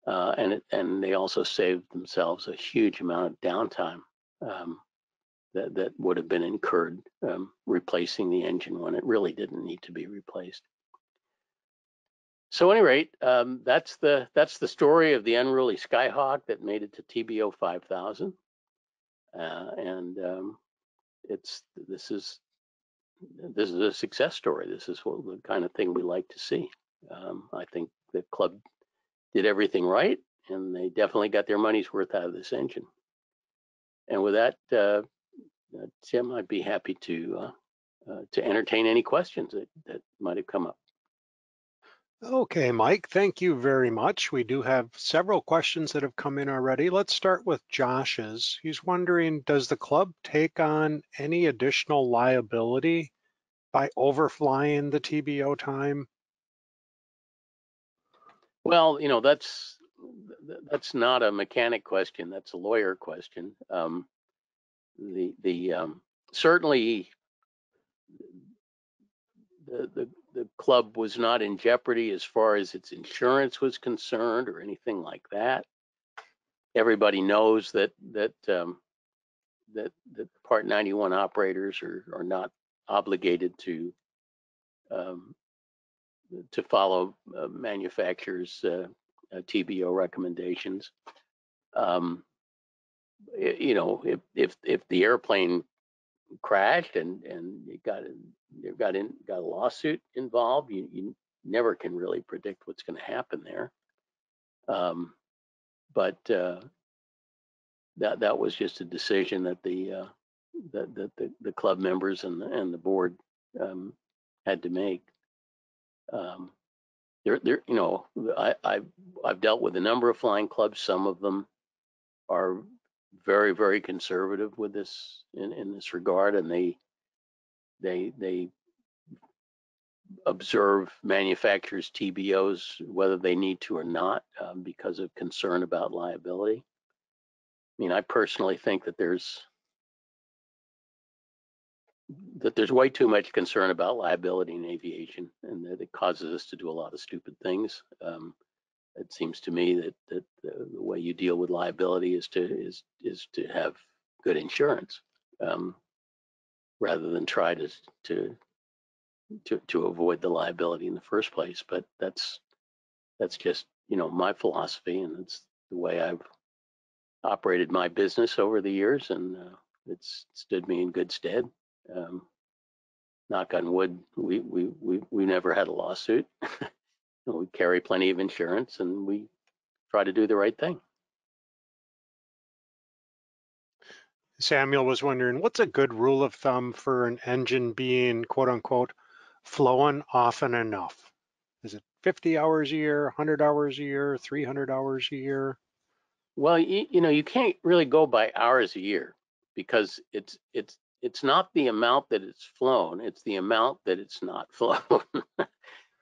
Uh, and it, and they also saved themselves a huge amount of downtime um, that, that would have been incurred um, replacing the engine when it really didn't need to be replaced. So, at any rate, um, that's the that's the story of the unruly Skyhawk that made it to TBO 5000, uh, and um, it's this is this is a success story. This is what the kind of thing we like to see. Um, I think the club did everything right, and they definitely got their money's worth out of this engine. And with that, uh, uh, Tim, I'd be happy to uh, uh, to entertain any questions that, that might have come up. Okay, Mike, thank you very much. We do have several questions that have come in already. Let's start with Josh's. He's wondering, does the club take on any additional liability by overflying the TBO time? Well, you know, that's that's not a mechanic question. That's a lawyer question. Um, the the um, certainly the, the the club was not in jeopardy as far as its insurance was concerned or anything like that. Everybody knows that that um, that that Part 91 operators are are not obligated to um, to follow uh, manufacturers' uh, uh, TBO recommendations. Um, you know, if if if the airplane crashed and and it got you got in got a lawsuit involved, you you never can really predict what's going to happen there. Um, but uh, that that was just a decision that the uh, that, that the, the club members and the, and the board um, had to make. Um, there, there, you know, I, I've I've dealt with a number of flying clubs. Some of them are very, very conservative with this in, in this regard, and they they they observe manufacturers' TBOs whether they need to or not um, because of concern about liability. I mean, I personally think that there's that there's way too much concern about liability in aviation, and that it causes us to do a lot of stupid things. Um, it seems to me that that the, the, way you deal with liability is to is is to have good insurance um, rather than try to to to to avoid the liability in the first place. But that's that's just you know my philosophy, and it's the way I've operated my business over the years, and uh, it's stood me in good stead. Um, knock on wood, we we we we never had a lawsuit. we carry plenty of insurance, and we try to do the right thing. Samuel was wondering, what's a good rule of thumb for an engine being quote unquote flowing often enough? Is it 50 hours a year, 100 hours a year, 300 hours a year? Well, you, you know, you can't really go by hours a year because it's it's it's not the amount that it's flown, it's the amount that it's not flown.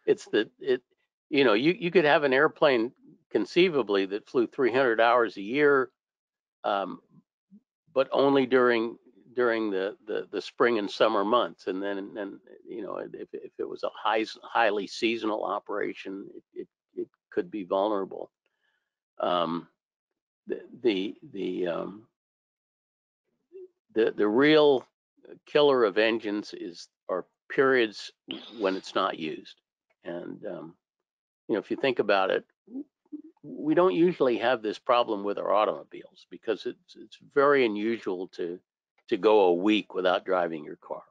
it's the it you know, you you could have an airplane conceivably that flew 300 hours a year um, but only during during the, the, the spring and summer months. And then, then you know, if, if it was a high, highly seasonal operation, it, it, it could be vulnerable. Um, the the the, um, the the real killer of engines is are periods when it's not used. And um, you know, if you think about it, we don't usually have this problem with our automobiles because it's it's very unusual to to go a week without driving your car.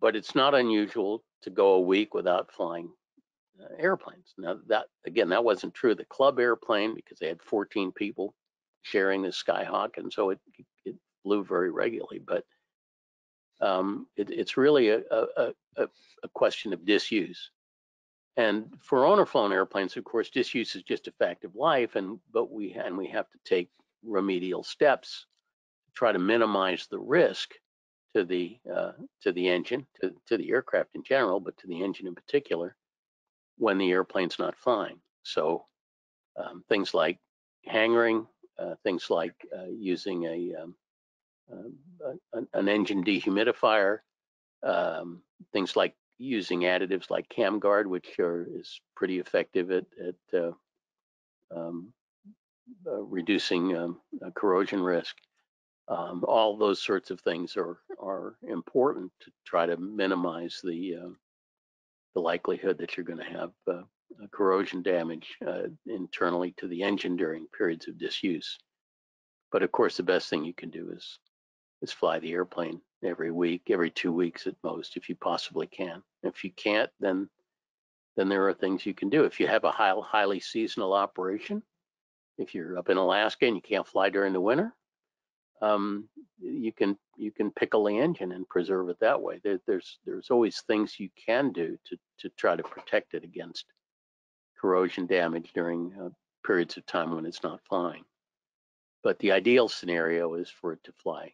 But it's not unusual to go a week without flying uh, airplanes. Now that again, that wasn't true the club airplane because they had 14 people sharing the Skyhawk, and so it it flew very regularly. But um, it, it's really a, a, a, a question of disuse. And for owner flown airplanes, of course, disuse is just a fact of life, and but we and we have to take remedial steps to try to minimize the risk to the uh, to the engine, to, to the aircraft in general, but to the engine in particular, when the airplane's not flying. So um, things like hangering, uh, things like uh, using a, um, uh, an engine dehumidifier, um, things like using additives like CamGuard, which are, is pretty effective at, at uh, um, uh, reducing um, corrosion risk. Um, all those sorts of things are are important to try to minimize the uh, the likelihood that you're going to have uh, corrosion damage uh, internally to the engine during periods of disuse. But of course, the best thing you can do is is fly the airplane every week, every two weeks at most, if you possibly can. If you can't, then then there are things you can do. If you have a high, highly seasonal operation, if you're up in Alaska and you can't fly during the winter, um, you can you can pickle the engine and preserve it that way. There, there's there's always things you can do to to try to protect it against corrosion damage during uh, periods of time when it's not flying. But the ideal scenario is for it to fly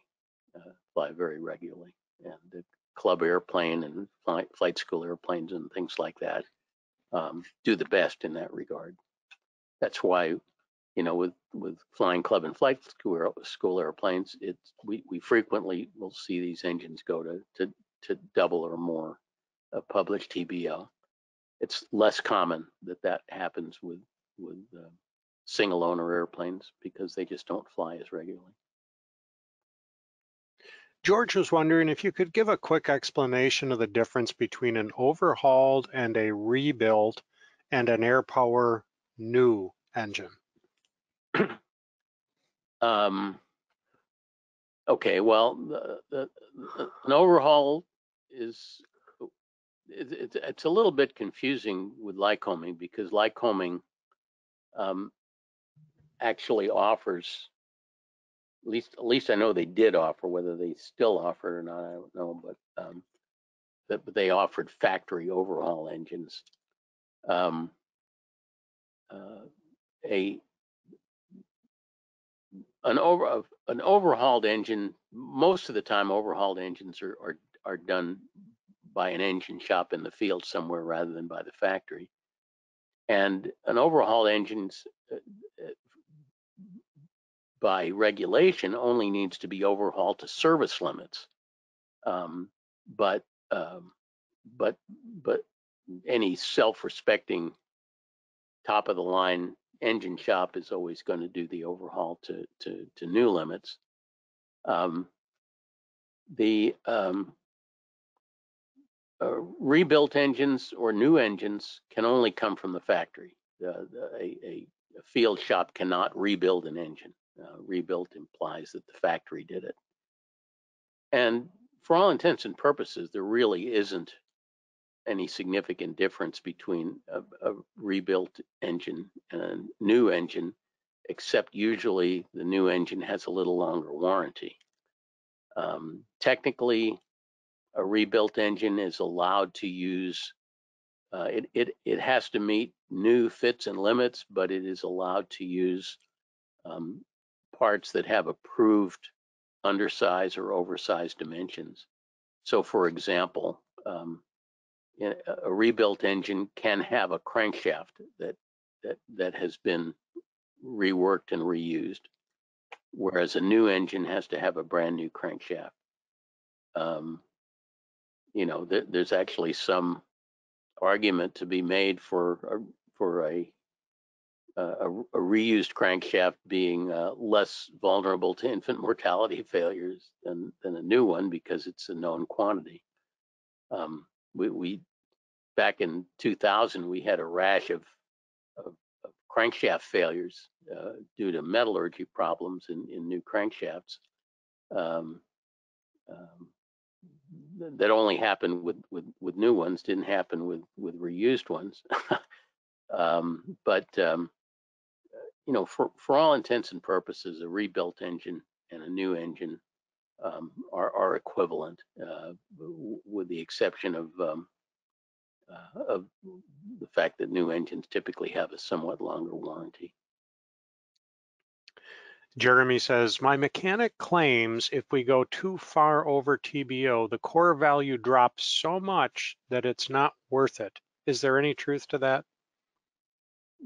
uh, fly very regularly, and the club airplane and flight, flight school airplanes and things like that um, do the best in that regard. That's why you know, with with flying club and flight school, school airplanes, it's we we frequently will see these engines go to to to double or more a published TBO. It's less common that that happens with with uh, single owner airplanes because they just don't fly as regularly. George was wondering if you could give a quick explanation of the difference between an overhauled and a rebuilt and an air power new engine. Um, okay, well, the, the, the, an overhaul is it, it, it's a little bit confusing with Lycoming because Lycoming um, actually offers at least at least I know they did offer whether they still offer or not I don't know but um, but, they offered factory overhaul engines. Um, uh, a an over an overhauled engine most of the time overhauled engines are, are are done by an engine shop in the field somewhere rather than by the factory. And an overhauled engines uh, uh, by regulation only needs to be overhauled to service limits um, but um, but but any self-respecting top of the line engine shop is always going to do the overhaul to to, to new limits. Um, the um, uh, rebuilt engines or new engines can only come from the factory. Uh, a, a, a, field shop cannot rebuild an engine. Uh, rebuilt implies that the factory did it. And for all intents and purposes, there really isn't any significant difference between a, a, rebuilt engine and a new engine, except usually the new engine has a little longer warranty. Um, technically, a rebuilt engine is allowed to use, uh, it, it, it has to meet new fits and limits, but it is allowed to use um, parts that have approved undersized or oversized dimensions. So for example, um, a rebuilt engine can have a crankshaft that that that has been reworked and reused, whereas a new engine has to have a brand new crankshaft. Um, you know, th there's actually some argument to be made for a, for a a, a reused crankshaft being uh, less vulnerable to infant mortality failures than than a new one because it's a known quantity. Um, we, we back in 2000, we had a rash of, of, of crankshaft failures uh, due to metallurgy problems in, in new crankshafts. Um, um, that only happened with, with, with new ones, didn't happen with, with reused ones. um, but, um, you know, for, for all intents and purposes, a rebuilt engine and a new engine um, are, are equivalent, uh, with the exception of um, uh, of the fact that new engines typically have a somewhat longer warranty. Jeremy says, my mechanic claims if we go too far over TBO, the core value drops so much that it's not worth it. Is there any truth to that?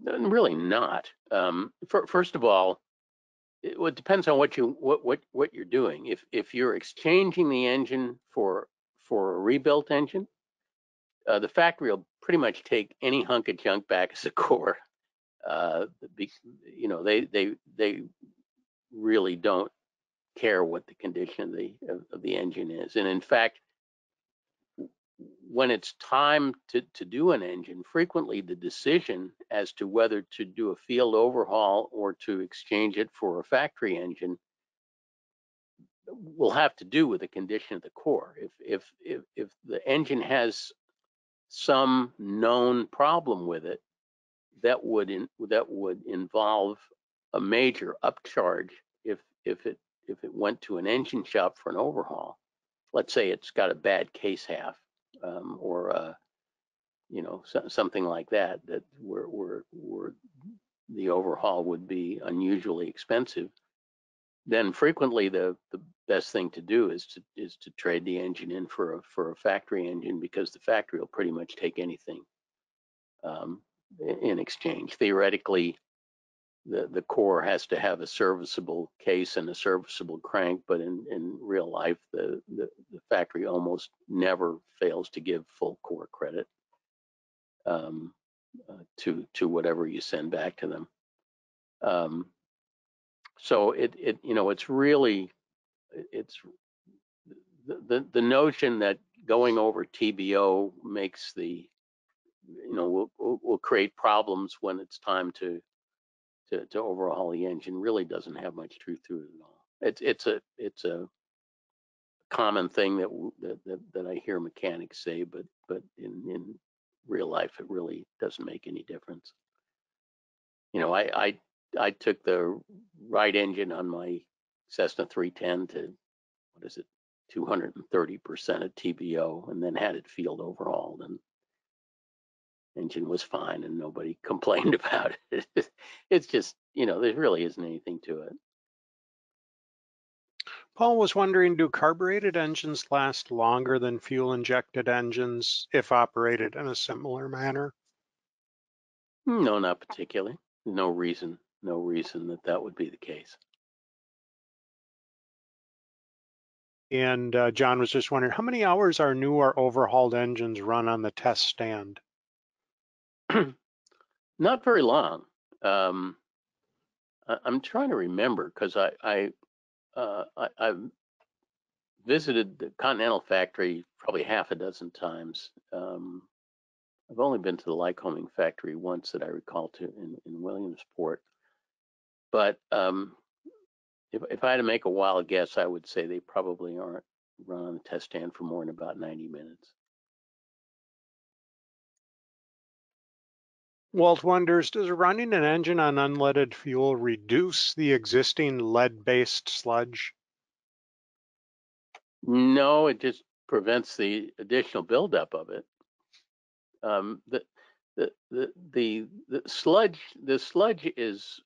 Really not. Um, for, first of all, it, it depends on what you what what what you're doing. If if you're exchanging the engine for for a rebuilt engine, uh, the factory will pretty much take any hunk of junk back as a core. Uh, you know, they they they really don't care what the condition of the of, of the engine is, and in fact, when it's time to, to do an engine, frequently the decision as to whether to do a field overhaul or to exchange it for a factory engine will have to do with the condition of the core. If if if, if the engine has some known problem with it that would in, that would involve a major upcharge if if it if it went to an engine shop for an overhaul. Let's say it's got a bad case half um, or uh, you know so, something like that that where where where the overhaul would be unusually expensive. Then frequently the the best thing to do is to is to trade the engine in for a for a factory engine because the factory will pretty much take anything um, in exchange. Theoretically, the the core has to have a serviceable case and a serviceable crank, but in in real life, the the, the factory almost never fails to give full core credit um, uh, to to whatever you send back to them. Um, so it it you know it's really it's the, the notion that going over TBO makes the you know will, will create problems when it's time to to to overhaul the engine really doesn't have much truth to it at all. It's it's a it's a common thing that that that, that I hear mechanics say, but but in in real life it really doesn't make any difference. You know, I I I took the right engine on my Cessna 310 to what is it 230% of TBO and then had it field overhauled and engine was fine and nobody complained about it. it's just, you know, there really isn't anything to it. Paul was wondering, do carbureted engines last longer than fuel injected engines if operated in a similar manner? No, not particularly. No reason, no reason that that would be the case. And uh, John was just wondering, how many hours are new or overhauled engines run on the test stand? Not very long. Um, I, am trying to remember because I I, uh, I I've visited the Continental factory probably half a dozen times. Um, I've only been to the Lycoming factory once that I recall to in, in Williamsport. But um, if, if I had to make a wild guess, I would say they probably aren't run on the test stand for more than about 90 minutes. Walt wonders, does running an engine on unleaded fuel reduce the existing lead-based sludge? No, it just prevents the additional buildup of it. Um, the, the, the, the, the sludge, the sludge is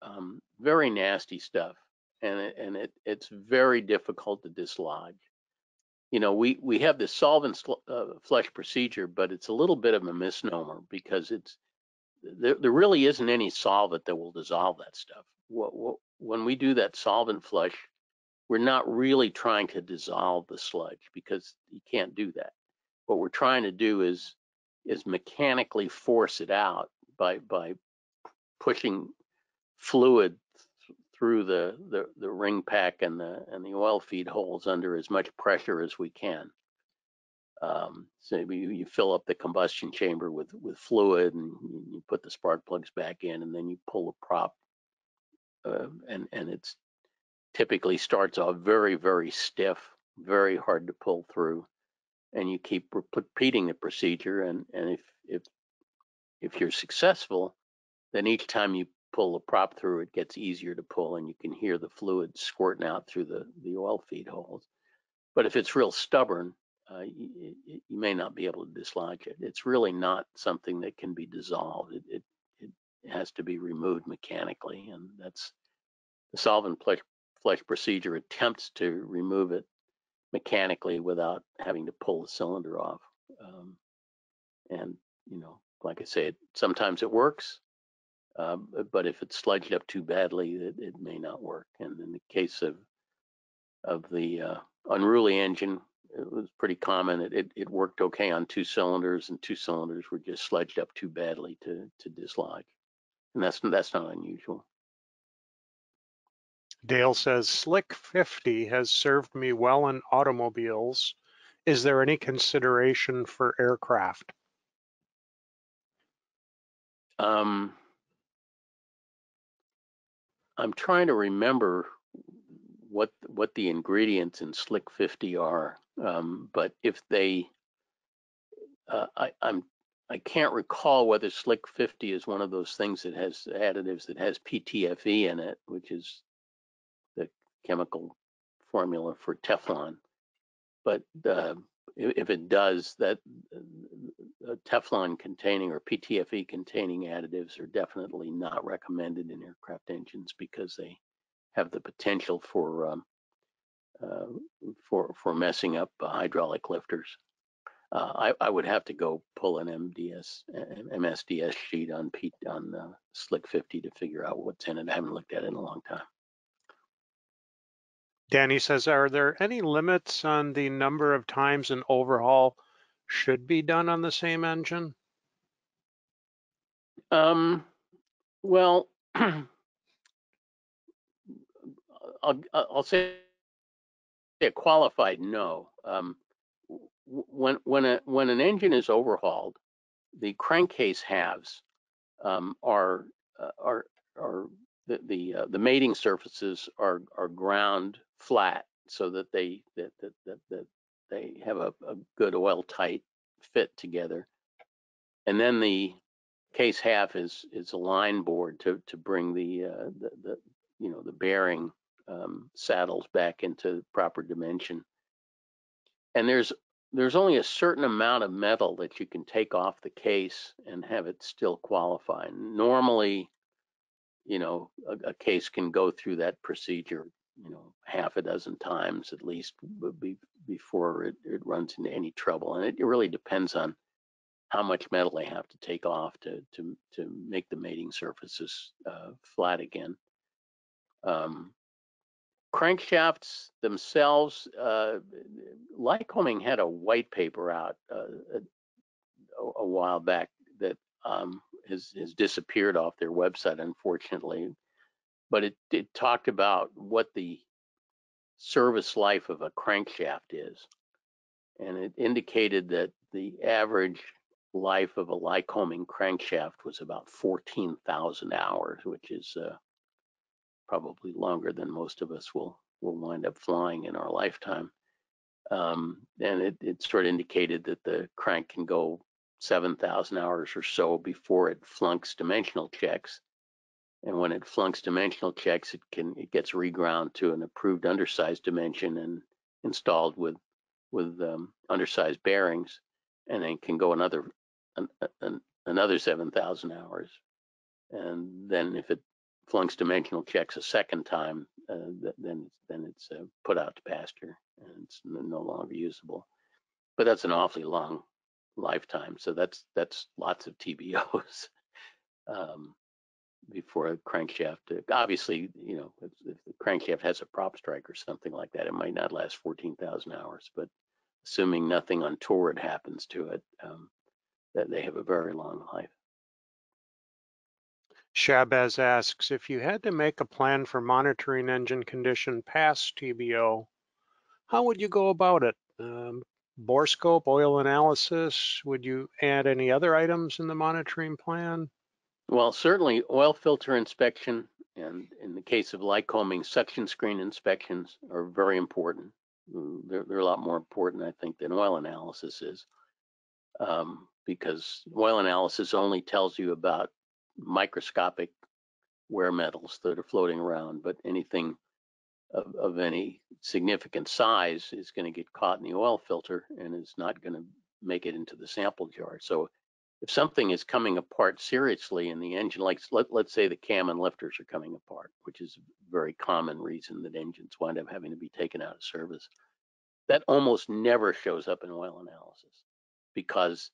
um, very nasty stuff and it, and it it's very difficult to dislodge. You know, we we have this solvent uh, flush procedure, but it's a little bit of a misnomer because it's there, there really isn't any solvent that will dissolve that stuff. What, what, when we do that solvent flush, we're not really trying to dissolve the sludge because you can't do that. What we're trying to do is is mechanically force it out by by pushing fluid through the, the, the ring pack and the and the oil feed holes under as much pressure as we can. Um, so you, you fill up the combustion chamber with with fluid and you put the spark plugs back in and then you pull the prop uh, and and it's typically starts off very very stiff, very hard to pull through, and you keep repeating the procedure and and if if if you're successful, then each time you pull the prop through, it gets easier to pull and you can hear the fluid squirting out through the, the oil feed holes. But if it's real stubborn, uh, you, you, may not be able to dislodge it. It's really not something that can be dissolved. It, it, it has to be removed mechanically, and that's the solvent flush, flush procedure attempts to remove it mechanically without having to pull the cylinder off. Um, and you know, like I say, sometimes it works, um, but if it's sludged up too badly, it, it, may not work. And in the case of of the uh, unruly engine, it was pretty common. It, it, it worked okay on two cylinders, and two cylinders were just sledged up too badly to to dislodge, and that's that's not unusual. Dale says Slick 50 has served me well in automobiles. Is there any consideration for aircraft? Um, I'm trying to remember what what the ingredients in Slick 50 are, um, but if they uh, I, I'm I can't recall whether Slick 50 is one of those things that has additives that has PTFE in it, which is the chemical formula for Teflon. But uh, if it does, that uh, Teflon containing or PTFE containing additives are definitely not recommended in aircraft engines because they have the potential for um, uh, for for messing up uh, hydraulic lifters. Uh, I, I, would have to go pull an MDS MSDS sheet on P, on uh, Slick 50 to figure out what's in it. I haven't looked at it in a long time. Danny says, are there any limits on the number of times an overhaul should be done on the same engine? Um, well, I'll, I'll say a qualified no. Um, when when a when an engine is overhauled, the crankcase halves um, are uh, are are the the, uh, the mating surfaces are are ground flat so that they that that that, that they have a, a good oil tight fit together, and then the case half is is a line bored to to bring the uh, the, the you know the bearing um, saddles back into proper dimension. And there's there's only a certain amount of metal that you can take off the case and have it still qualify. Normally, you know, a, a case can go through that procedure, you know, half a dozen times at least be, before it, it runs into any trouble. And it, really depends on how much metal they have to take off to to to make the mating surfaces uh, flat again. Um, crankshafts themselves, uh, Lycoming had a white paper out uh, a, a, while back that um, has, has disappeared off their website, unfortunately. But it, it talked about what the service life of a crankshaft is. And it indicated that the average life of a Lycoming crankshaft was about 14,000 hours, which is uh, probably longer than most of us will will wind up flying in our lifetime. Um, and it, it sort of indicated that the crank can go 7,000 hours or so before it flunks dimensional checks. And when it flunks dimensional checks, it can it gets reground to an approved undersized dimension and installed with with um, undersized bearings, and then can go another an, an, another 7,000 hours. And then if it flunks dimensional checks a second time, uh, then then it's uh, put out to pasture and it's no longer usable. But that's an awfully long lifetime, so that's that's lots of TBOs um, before a crankshaft. Uh, obviously, you know, if, if, the crankshaft has a prop strike or something like that, it might not last 14,000 hours. But assuming nothing untoward happens to it, um, that they have a very long life. Shabazz asks, if you had to make a plan for monitoring engine condition past TBO, how would you go about it? Um, bore scope, oil analysis, would you add any other items in the monitoring plan? Well, certainly oil filter inspection and in the case of Lycoming, suction screen inspections are very important. Mm, they're, they're a lot more important, I think, than oil analysis is. Um, because oil analysis only tells you about microscopic wear metals that are floating around, but anything of, of any significant size is going to get caught in the oil filter and is not going to make it into the sample jar. So if something is coming apart seriously in the engine, like let, let's say the cam and lifters are coming apart, which is a very common reason that engines wind up having to be taken out of service, that almost never shows up in oil analysis because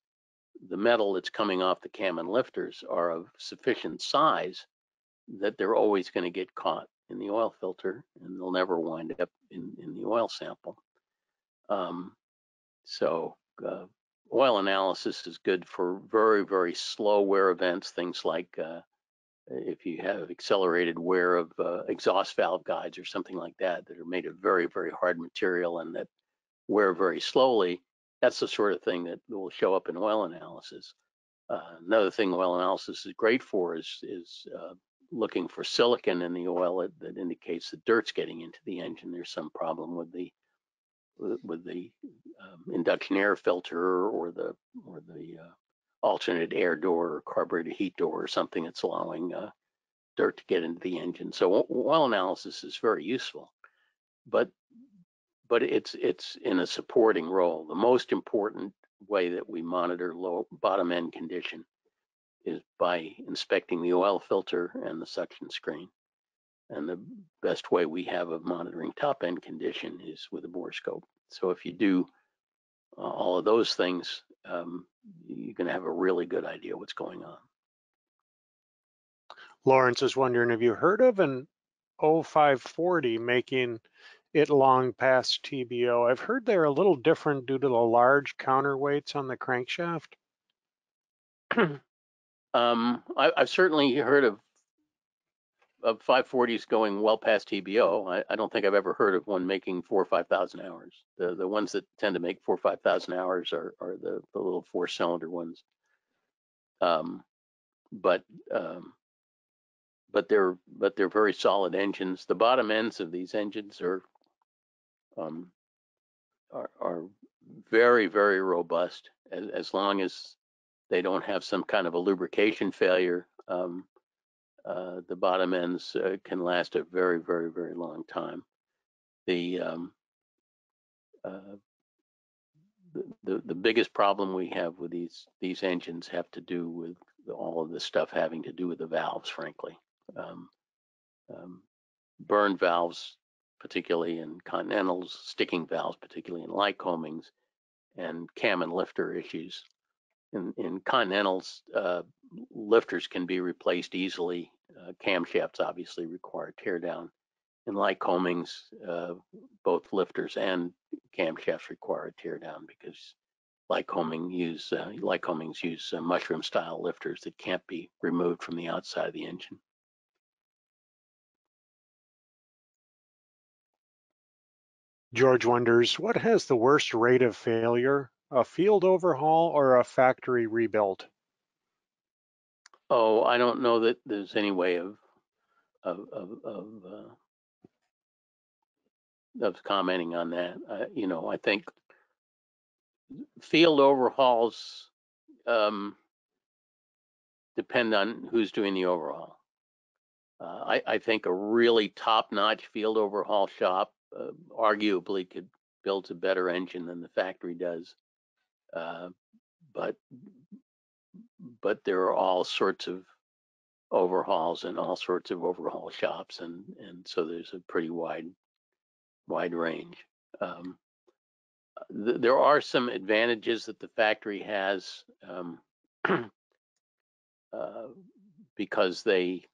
the metal that's coming off the cam and lifters are of sufficient size that they're always going to get caught in the oil filter and they'll never wind up in, in the oil sample. Um, so uh, oil analysis is good for very, very slow wear events, things like uh, if you have accelerated wear of uh, exhaust valve guides or something like that that are made of very, very hard material and that wear very slowly, that's the sort of thing that will show up in oil analysis. Uh, another thing oil analysis is great for is is uh, looking for silicon in the oil that, that, indicates that dirt's getting into the engine. There's some problem with the with, with the um, induction air filter or the or the uh, alternate air door or carburetor heat door or something that's allowing uh, dirt to get into the engine. So oil analysis is very useful, but but it's it's in a supporting role. The most important way that we monitor low bottom end condition is by inspecting the oil filter and the suction screen. And the best way we have of monitoring top end condition is with a borescope. So if you do uh, all of those things, um, you're going to have a really good idea what's going on. Lawrence is wondering, have you heard of an O-540 making it long past TBO? I've heard they're a little different due to the large counterweights on the crankshaft. um, I, have certainly heard of of 540s going well past TBO. I, I, don't think I've ever heard of one making four or five thousand hours. The the ones that tend to make four or five thousand hours are are the the little four cylinder ones. Um, but um, but they're but they're very solid engines. The bottom ends of these engines are um, are, are very very robust as, as long as they don't have some kind of a lubrication failure. Um, uh, the bottom ends uh, can last a very very very long time. The um, uh, the, the biggest problem we have with these these engines have to do with all of the stuff having to do with the valves, frankly um, um, burn valves, particularly in Continentals, sticking valves, particularly in Lycomings, and cam and lifter issues. In, in Continentals, uh, lifters can be replaced easily. Uh, camshafts obviously require teardown. In Lycomings, uh, both lifters and camshafts require a teardown because Lycoming use uh, Lycomings use uh, mushroom style lifters that can't be removed from the outside of the engine. George wonders, what has the worst rate of failure, a field overhaul or a factory rebuild? Oh, I don't know that there's any way of of of of, uh, of commenting on that. Uh, you know, I think field overhauls um, depend on who's doing the overhaul. Uh, I, I, think a really top-notch field overhaul shop uh, arguably could build a better engine than the factory does. Uh, but but there are all sorts of overhauls and all sorts of overhaul shops, and and so there's a pretty wide wide range. Um, th there are some advantages that the factory has um, uh, because they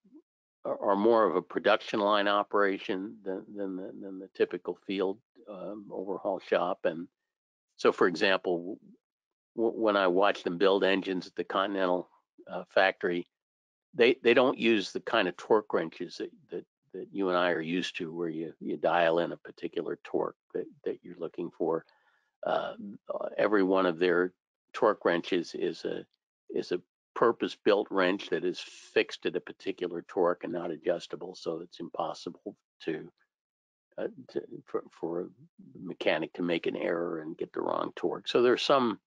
are more of a production line operation than than the, than the typical field um, overhaul shop. And so, for example, when I watch them build engines at the Continental uh, factory, they they don't use the kind of torque wrenches that, that that you and I are used to, where you you dial in a particular torque that that you're looking for. Uh, every one of their torque wrenches is a is a purpose-built wrench that is fixed at a particular torque and not adjustable, so it's impossible to, uh, to for, for a mechanic to make an error and get the wrong torque. So there's some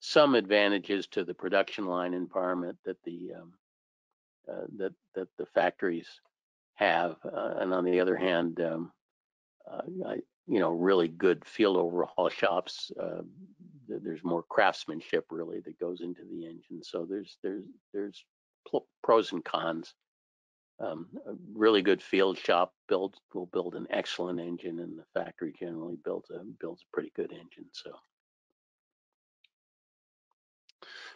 some advantages to the production line environment that the um, uh, that that the factories have, uh, and on the other hand, um, uh, I, you know, really good field overhaul shops uh, there's more craftsmanship really that goes into the engine. So there's there's there's pros and cons. Um, a really good field shop build will build an excellent engine, and the factory generally builds a builds a pretty good engine. So.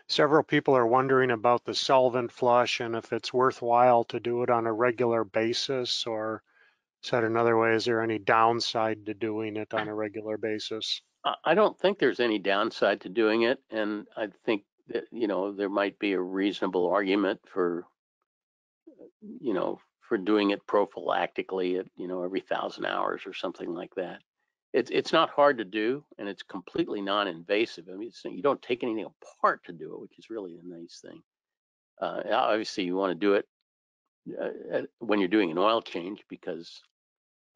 Several people are wondering about the solvent flush and if it's worthwhile to do it on a regular basis, or said another way, is there any downside to doing it on a regular basis? I don't think there's any downside to doing it, and I think that you know there might be a reasonable argument for you know for doing it prophylactically at you know every thousand hours or something like that. It's it's not hard to do, and it's completely non-invasive. I mean, you don't take anything apart to do it, which is really a nice thing. Uh, obviously, you want to do it uh, when you're doing an oil change because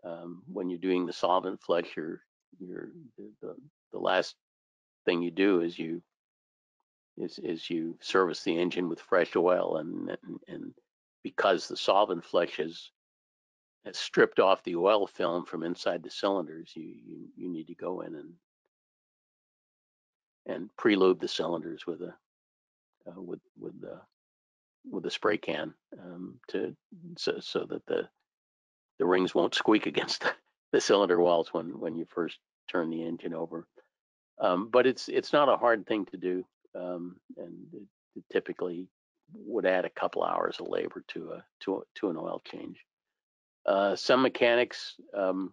um, when you're doing the solvent flush, you're the, the last thing you do is you is is you service the engine with fresh oil and and, and because the solvent flush has, has stripped off the oil film from inside the cylinders, you you, you need to go in and and the cylinders with a uh, with with the with a spray can um, to so, so that the the rings won't squeak against the, the cylinder walls when when you first turn the engine over. Um, but it's it's not a hard thing to do, um, and it, it typically would add a couple hours of labor to a to a, to an oil change. Uh, some mechanics um,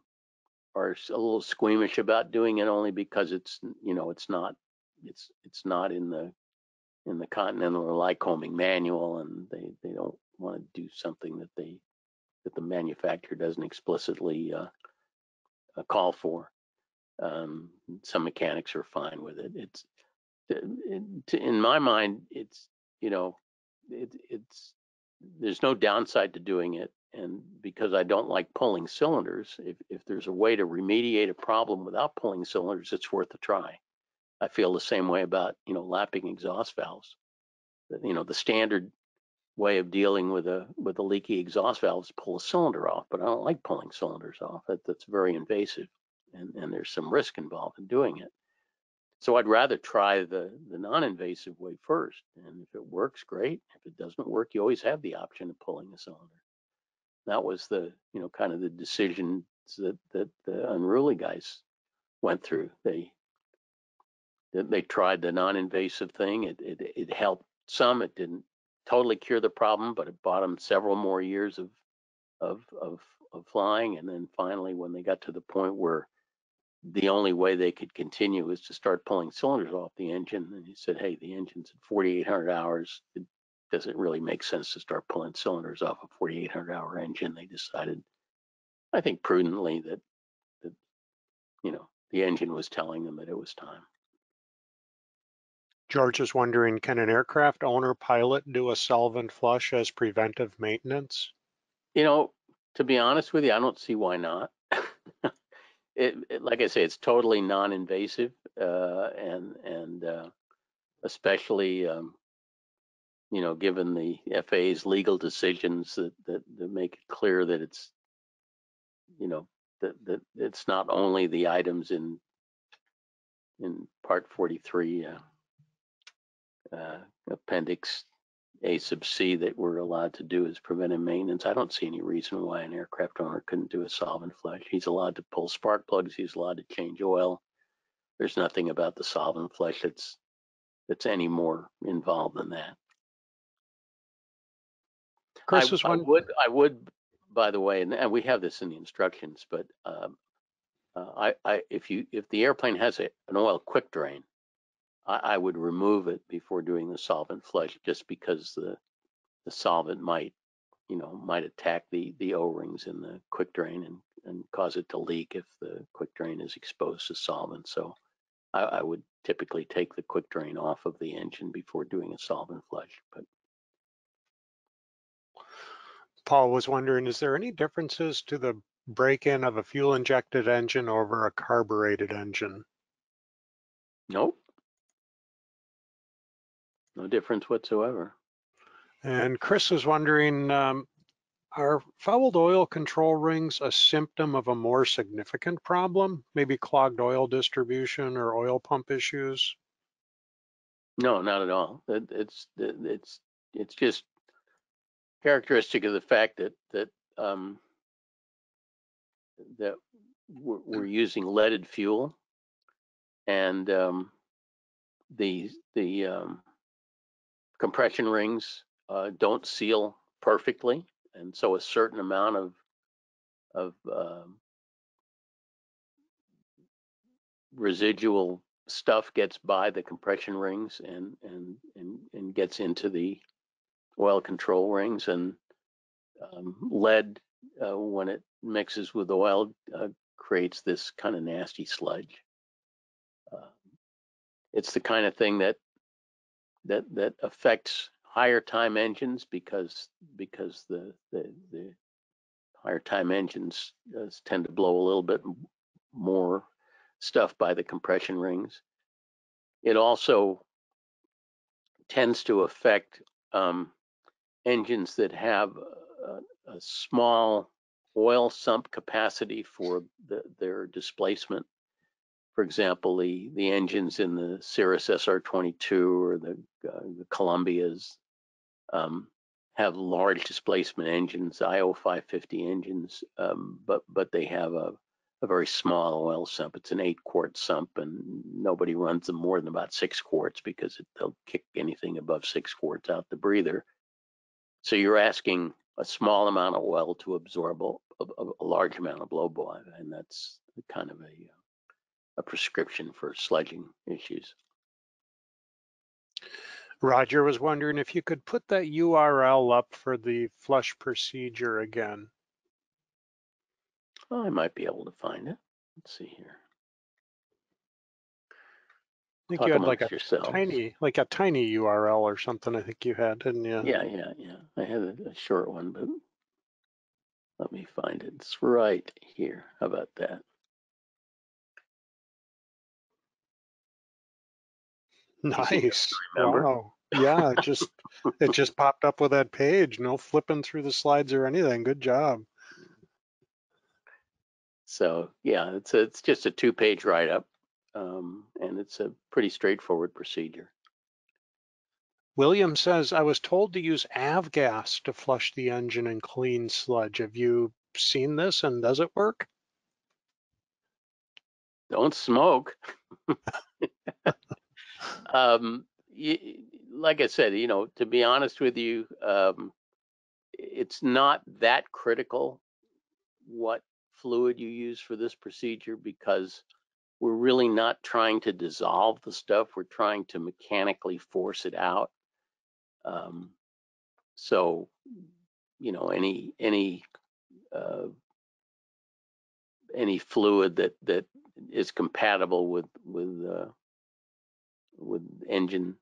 are a little squeamish about doing it only because it's you know it's not it's it's not in the in the Continental or Lycoming manual, and they they don't want to do something that they that the manufacturer doesn't explicitly uh, uh, call for. Um, some mechanics are fine with it. It's it, in my mind, it's you know, it, it's there's no downside to doing it, and because I don't like pulling cylinders, if if there's a way to remediate a problem without pulling cylinders, it's worth a try. I feel the same way about you know lapping exhaust valves. You know, the standard way of dealing with a with a leaky exhaust valve is pull a cylinder off, but I don't like pulling cylinders off. That, that's very invasive, and, and there's some risk involved in doing it. So I'd rather try the the non-invasive way first, and if it works, great. If it doesn't work, you always have the option of pulling a cylinder. That was the you know kind of the decision that that the unruly guys went through. They they tried the non-invasive thing. It, it it helped some. It didn't totally cure the problem, but it bought them several more years of, of, of, of flying. And then finally, when they got to the point where the only way they could continue was to start pulling cylinders off the engine, and he said, "Hey, the engine's at 4,800 hours. It doesn't really make sense to start pulling cylinders off a 4,800 hour engine." They decided, I think prudently, that that you know the engine was telling them that it was time. George is wondering, can an aircraft owner pilot do a solvent flush as preventive maintenance? You know, to be honest with you, I don't see why not. it, it, like I say, it's totally non-invasive, uh, and and uh, especially, um, you know, given the FAA's legal decisions that, that that make it clear that it's, you know, that that it's not only the items in in Part 43. Uh, uh, appendix A sub C that we're allowed to do is preventive maintenance. I don't see any reason why an aircraft owner couldn't do a solvent flush. He's allowed to pull spark plugs. He's allowed to change oil. There's nothing about the solvent flush that's that's any more involved than that. Chris I, was I would, I would, by the way, and, and we have this in the instructions, but um, uh, I, I, if you, if the airplane has a, an oil quick drain, I, I would remove it before doing the solvent flush just because the the solvent might you know might attack the the o-rings in the quick drain and and cause it to leak if the quick drain is exposed to solvent so I, I would typically take the quick drain off of the engine before doing a solvent flush but Paul was wondering, is there any differences to the break-in of a fuel injected engine over a carbureted engine? nope no difference whatsoever. And Chris was wondering, um, are fouled oil control rings a symptom of a more significant problem, maybe clogged oil distribution or oil pump issues? No, not at all. It, it's it's it's just characteristic of the fact that that um, that we're, we're, using leaded fuel, and um, the the um, compression rings uh, don't seal perfectly, and so a certain amount of of um, residual stuff gets by the compression rings and and and, and gets into the oil control rings and um, lead uh, when it mixes with oil uh, creates this kind of nasty sludge. Uh, it's the kind of thing that that that affects higher time engines because because the the, the higher time engines uh, tend to blow a little bit more stuff by the compression rings. It also tends to affect um, engines that have a, a, small oil sump capacity for the, their displacement. For example, the, the engines in the Cirrus SR22 or the, uh, the Columbias um, have large displacement engines, IO 550 engines, um, but but they have a, a very small oil sump. It's an eight quart sump, and nobody runs them more than about six quarts because it, they'll kick anything above six quarts out the breather. So you're asking a small amount of oil to absorb a, a, a large amount of blowby, and that's kind of a a prescription for sludging issues. Roger was wondering if you could put that URL up for the flush procedure again. Oh, I might be able to find it. Let's see here. I think Talk you had like a yourselves. tiny, like a tiny URL or something. I think you had, didn't you? Yeah, yeah, yeah. I had a, a short one, but let me find it. It's right here. How about that? Nice. Wow. Yeah, it just it just popped up with that page. No flipping through the slides or anything. Good job. So yeah, it's a, it's just a two-page write-up, um, and it's a pretty straightforward procedure. William says, I was told to use avgas to flush the engine and clean sludge. Have you seen this and does it work? Don't smoke. um, y like I said, you know, to be honest with you, um, it's not that critical what fluid you use for this procedure because we're really not trying to dissolve the stuff. We're trying to mechanically force it out. Um, so, you know, any any uh, any fluid that that is compatible with with uh, with engine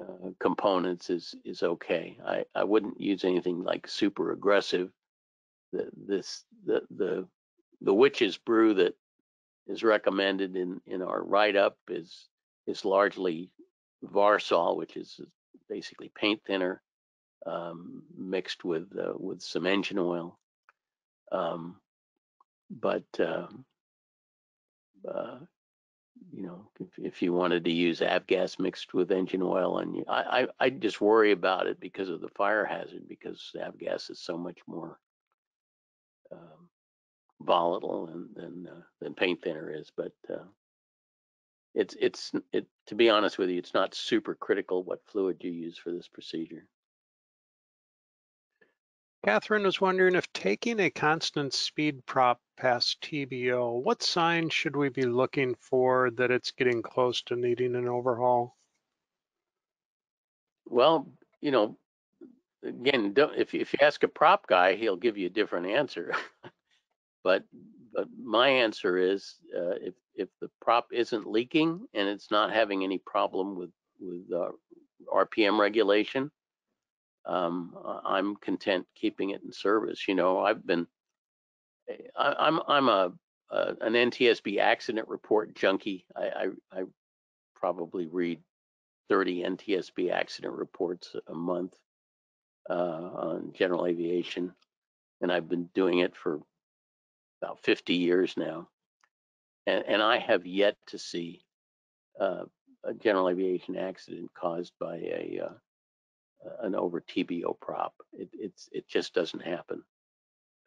uh, components is is okay. I I wouldn't use anything like super aggressive. The this the the the witch's brew that is recommended in in our write up is is largely Varsol, which is basically paint thinner um, mixed with uh, with some engine oil. Um, but um, uh, you know, if, if, you wanted to use avgas mixed with engine oil, and I, I, I just worry about it because of the fire hazard, because avgas is so much more um, volatile than than, uh, than paint thinner is. But uh, it's it's it to be honest with you, it's not super critical what fluid you use for this procedure. Catherine was wondering if taking a constant speed prop past TBO, what signs should we be looking for that it's getting close to needing an overhaul? Well, you know, again, if if you ask a prop guy, he'll give you a different answer. but but my answer is uh, if if the prop isn't leaking and it's not having any problem with with uh, RPM regulation, um, I'm content keeping it in service. You know, I've been, I, am I'm, I'm a, a, an NTSB accident report junkie. I, I, I probably read 30 NTSB accident reports a month uh, on general aviation, and I've been doing it for about 50 years now, and, and I have yet to see uh, a general aviation accident caused by a uh, an over TBO prop. It, it's it just doesn't happen.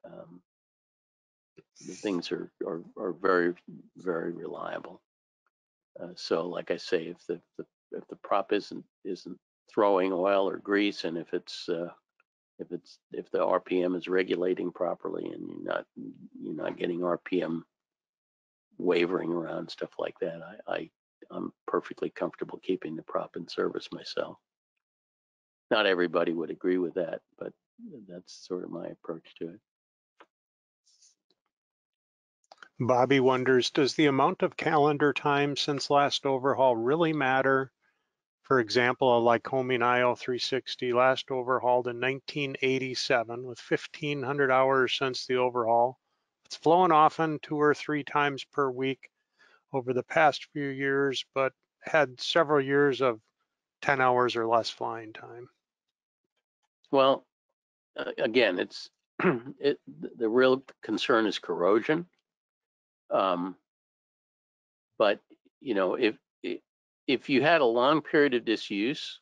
Um, the things are, are are very very reliable. Uh, so, like I say, if the, the if the prop isn't isn't throwing oil or grease, and if it's uh, if it's if the RPM is regulating properly, and you're not you're not getting RPM wavering around stuff like that, I, I I'm perfectly comfortable keeping the prop in service myself not everybody would agree with that, but that's sort of my approach to it. Bobby wonders, does the amount of calendar time since last overhaul really matter? For example, a Lycoming IO360 last overhauled in 1987 with 1,500 hours since the overhaul. It's flown often two or three times per week. over the past few years, but had several years of 10 hours or less flying time. Well, uh, again, it's it, the real concern is corrosion. Um, but you know, if if you had a long period of disuse,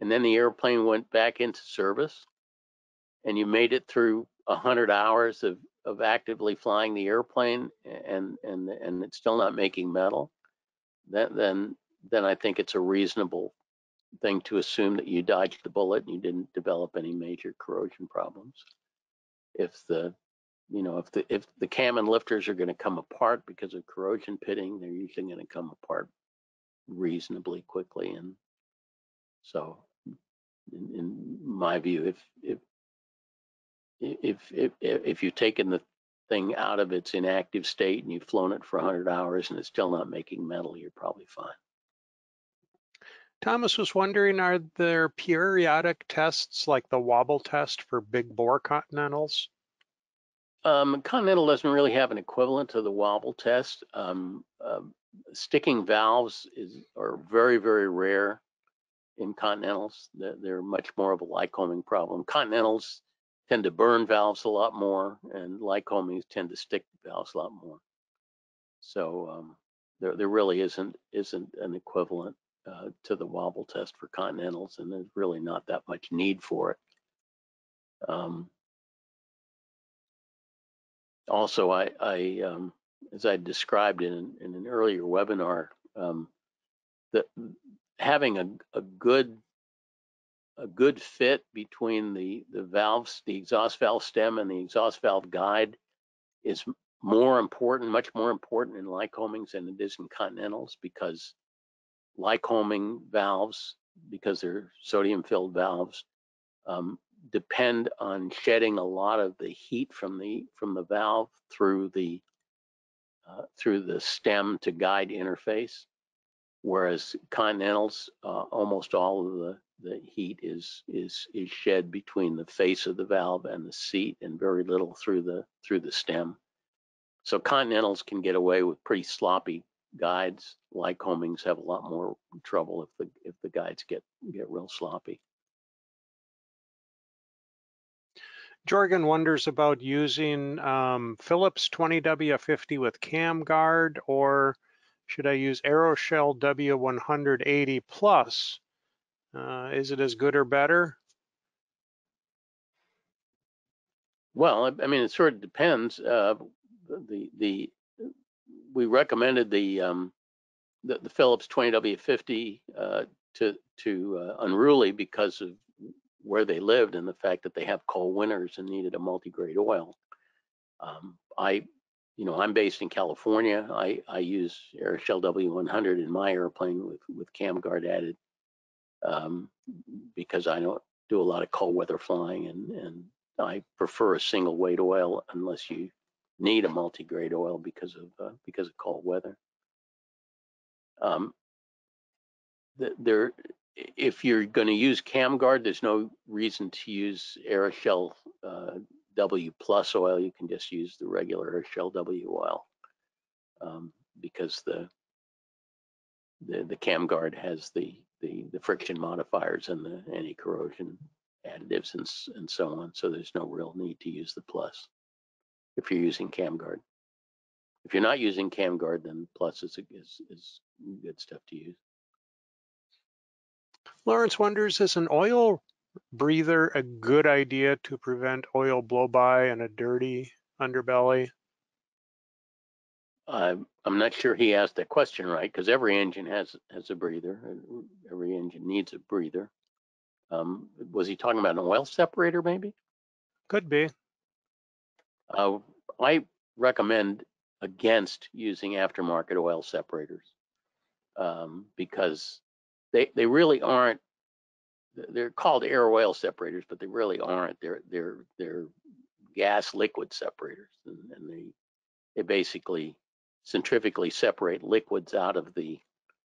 and then the airplane went back into service, and you made it through hundred hours of of actively flying the airplane, and and and it's still not making metal, then then then I think it's a reasonable thing to assume that you dodged the bullet and you didn't develop any major corrosion problems. If the you know if the if the cam and lifters are going to come apart because of corrosion pitting, they're usually going to come apart reasonably quickly. And so, in, in my view, if if if if if you've taken the thing out of its inactive state and you've flown it for 100 hours and it's still not making metal, you're probably fine. Thomas was wondering, are there periodic tests like the wobble test for big bore continentals? Um, Continental doesn't really have an equivalent to the wobble test. Um, um, sticking valves is are very, very rare in Continentals. They're, they're much more of a Lycoming problem. Continentals tend to burn valves a lot more, and Lycomings tend to stick valves a lot more. So um, there, there really isn't isn't an equivalent uh, to the wobble test for continentals, and there's really not that much need for it. Um, also, I, I um, as I described in, in an earlier webinar, um, that having a, a good a good fit between the the valves, the exhaust valve stem and the exhaust valve guide is more important, much more important in Lycomings than it is in Continentals because Lycoming valves, because they're sodium filled valves, um, depend on shedding a lot of the heat from the from the valve through the uh, through the stem to guide interface, whereas continentals uh, almost all of the the heat is is is shed between the face of the valve and the seat, and very little through the through the stem. So continentals can get away with pretty sloppy guides. Lycomings have a lot more trouble if the if the guides get get real sloppy. Jorgen wonders about using um, Phillips 20W50 with CamGuard, or should I use Aeroshell W180 Plus? Uh, is it as good or better? Well, I mean, it sort of depends. Uh, the the we recommended the um, the, the, Phillips 20W50 uh, to to uh, Unruly because of where they lived and the fact that they have cold winters and needed a multi-grade oil. Um, I, you know, I'm based in California. I, I use Aeroshell W100 in my airplane with, with CamGuard added um, because I don't do a lot of cold weather flying and, and I prefer a single weight oil unless you need a multi-grade oil because of uh, because of cold weather. Um, there, if you're going to use CamGuard, there's no reason to use Aeroshell uh, W plus oil. You can just use the regular Aeroshell W oil um, because the the the CamGuard has the the the friction modifiers and the anti-corrosion additives and and so on. So there's no real need to use the plus if you're using CamGuard. If you're not using CamGuard, then plus is, is, is good stuff to use. Lawrence wonders, is an oil breather a good idea to prevent oil blowby and a dirty underbelly? I'm not sure he asked that question right because every engine has has a breather. Every engine needs a breather. Um, was he talking about an oil separator, maybe? Could be. Uh, I recommend against using aftermarket oil separators um, because they they really aren't. They're called air oil separators, but they really aren't. They're they're they're gas liquid separators, and, and they they basically centrifugally separate liquids out of the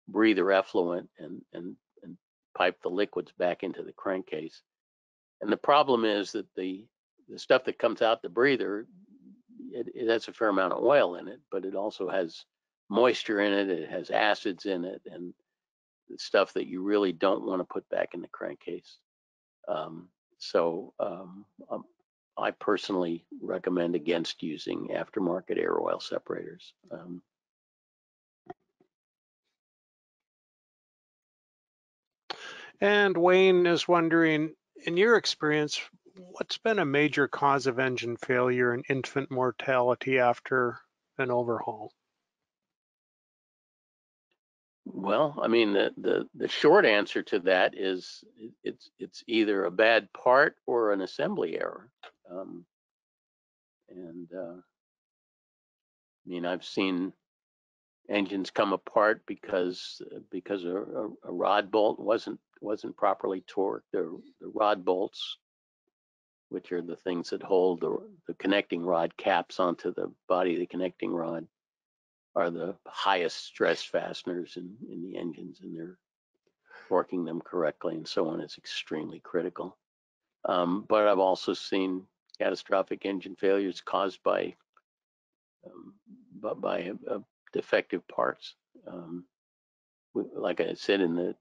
breather effluent and and and pipe the liquids back into the crankcase. And the problem is that the the stuff that comes out the breather, it, it has a fair amount of oil in it, but it also has moisture in it, it has acids in it, and stuff that you really don't want to put back in the crankcase. Um, so um, um, I personally recommend against using aftermarket air oil separators. Um, And Wayne is wondering, in your experience, what's been a major cause of engine failure and infant mortality after an overhaul? Well, I mean, the, the, the short answer to that is it's it's either a bad part or an assembly error. Um, and uh, I mean, I've seen engines come apart because because a, a, a rod bolt wasn't wasn't properly torqued. The, the rod bolts, which are the things that hold the, the connecting rod caps onto the body of the connecting rod, are the highest stress fasteners in, in the engines and they're working them correctly and so on is extremely critical. Um, but I've also seen catastrophic engine failures caused by um, by, uh, defective parts. Um, like I said, in the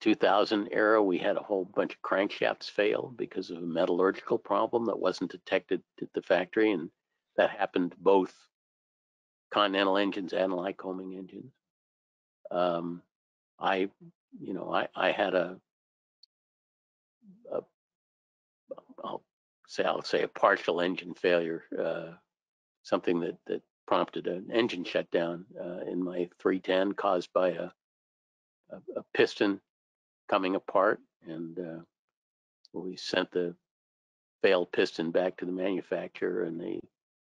2000 era, we had a whole bunch of crankshafts fail because of a metallurgical problem that wasn't detected at the factory, and that happened to both Continental engines and Lycoming engines. Um, I, you know, I, I had a, a, I'll say, I'll say a partial engine failure, uh, something that, that prompted an engine shutdown uh, in my 310 caused by a, a, a piston coming apart. And uh, we sent the failed piston back to the manufacturer and they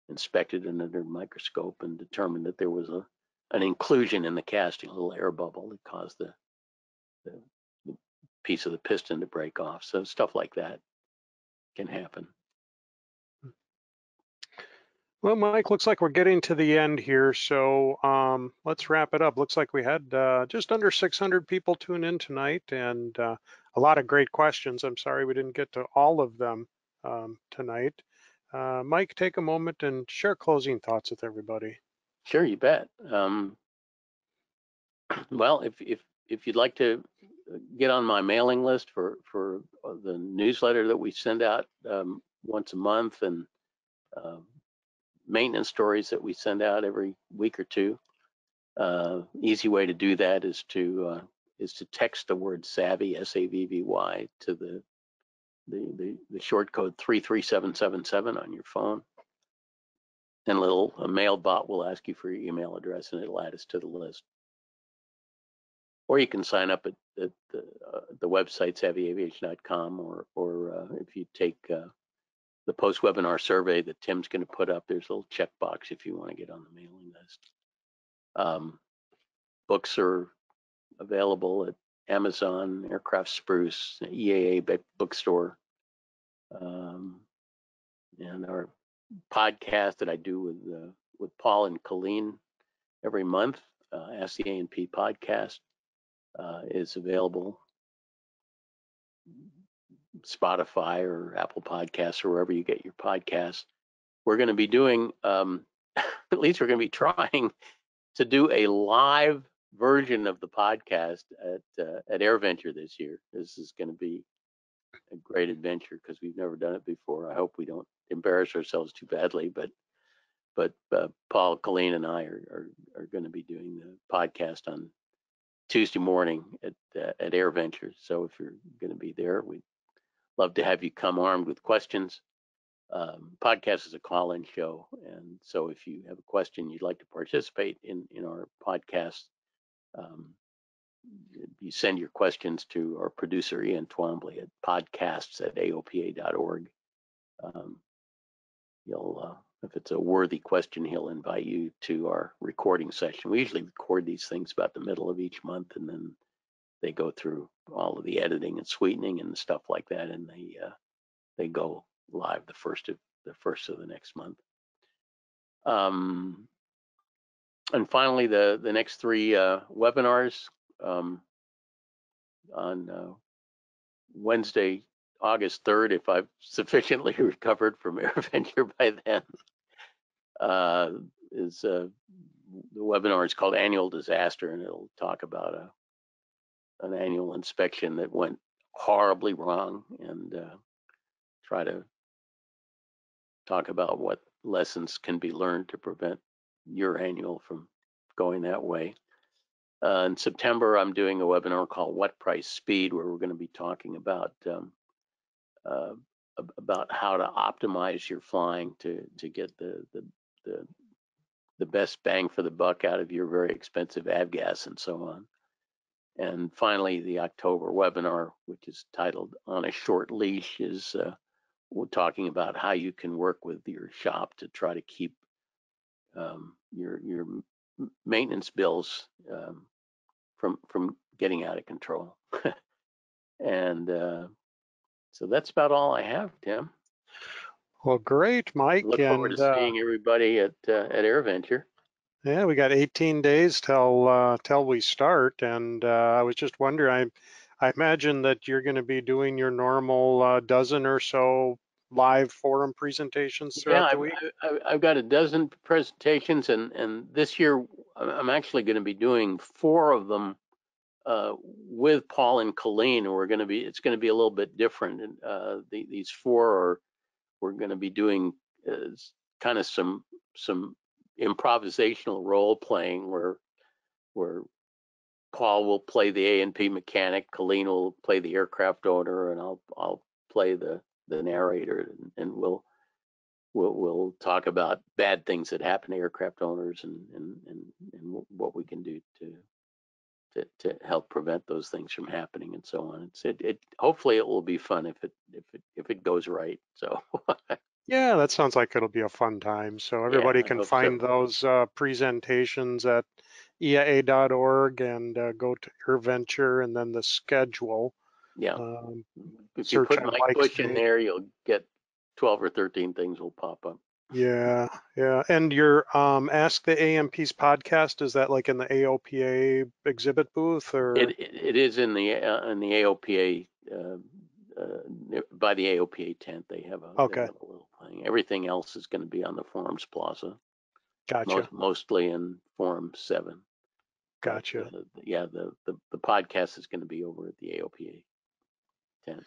inspected it under a microscope and determined that there was a an inclusion in the casting, a little air bubble that caused the, the, the piece of the piston to break off. So stuff like that can happen. Well, Mike, looks like we're getting to the end here, so um, let's wrap it up. Looks like we had uh, just under 600 people tune in tonight and uh, a lot of great questions. I'm sorry we didn't get to all of them um, tonight. Uh, Mike, take a moment and share closing thoughts with everybody. Sure, you bet. Um, well, if if if you'd like to get on my mailing list for for uh, the newsletter that we send out um, once a month and uh, maintenance stories that we send out every week or two, uh, easy way to do that is to uh, is to text the word savvy S A V V Y to the the, the, the short code 33777 on your phone. And a little a mail bot will ask you for your email address and it'll add us to the list. Or you can sign up at, at the, uh, the website savvyaviation.com or, or uh, if you take uh, the post webinar survey that Tim's going to put up, there's a little checkbox if you want to get on the mailing list. Um, books are available at Amazon, Aircraft Spruce, EAA bookstore, um, and our podcast that I do with uh, with Paul and Colleen every month. Uh, Ask the A&P podcast uh, is available Spotify or Apple Podcasts or wherever you get your podcasts. We're going to be doing, um, at least we're going to be trying to do a live version of the podcast at uh, at AirVenture this year. This is going to be a great adventure because we've never done it before. I hope we don't embarrass ourselves too badly, but but uh, Paul, Colleen, and I are are, are going to be doing the podcast on Tuesday morning at uh, at AirVenture. So if you're going to be there, we'd love to have you come armed with questions. Um, podcast is a call-in show, and so if you have a question you'd like to participate in in our podcast, um, you send your questions to our producer Ian Twombly at podcasts at aopa.org. Um, he'll, uh, if it's a worthy question, he'll invite you to our recording session. We usually record these things about the middle of each month, and then they go through all of the editing and sweetening and stuff like that, and they uh, they go live the first of the first of the next month. Um, and finally, the the next three uh, webinars um, on uh, Wednesday, August 3rd, if I've sufficiently recovered from AirVenture by then, uh, is uh, the webinar is called Annual Disaster, and it'll talk about a an annual inspection that went horribly wrong, and uh, try to talk about what lessons can be learned to prevent your annual from going that way. Uh, in September, I'm doing a webinar called What Price Speed, where we're going to be talking about um, uh, about how to optimize your flying to to get the the the the best bang for the buck out of your very expensive avgas and so on. And finally, the October webinar, which is titled On a Short Leash, is uh, we're talking about how you can work with your shop to try to keep um, your your maintenance bills um, from from getting out of control. and uh, so that's about all I have, Tim. Well, great, Mike. Look forward and to uh, seeing everybody at uh, at AirVenture. Yeah, we got 18 days till uh, till we start, and uh, I was just wondering. I I imagine that you're going to be doing your normal uh, dozen or so live forum presentations Yeah, throughout the I've, week. I've, I've got a dozen presentations, and and this year I'm actually going to be doing four of them uh, with Paul and Colleen. and We're going to be it's going to be a little bit different. And uh, the, these four are we're going to be doing uh, kind of some some improvisational role playing where where Paul will play the A and P mechanic, Colleen will play the aircraft owner, and I'll I'll play the the narrator, and, and we'll we'll we'll talk about bad things that happen to aircraft owners and and and, and what we can do to to to help prevent those things from happening and so on. It's it, it hopefully it will be fun if it if it if it goes right. So Yeah, that sounds like it'll be a fun time. So everybody I can hope so. find those uh, presentations at EAA.org and uh, go to AirVenture and then the schedule. yeah, Um, if you put Mike Busch in there, you'll get 12 or 13 things will pop up. yeah, yeah. And your um, Ask the A&Ps podcast, is that like in the AOPA exhibit booth or? It it it is in the uh, in the AOPA uh, uh, by the AOPA tent. They have a, Okay. have a little thing. Everything else is going to be on the Forums Plaza, Gotcha, most, mostly in Forum Seven. But, gotcha. uh, yeah, the, the the podcast is going to be over at the AOPA tent.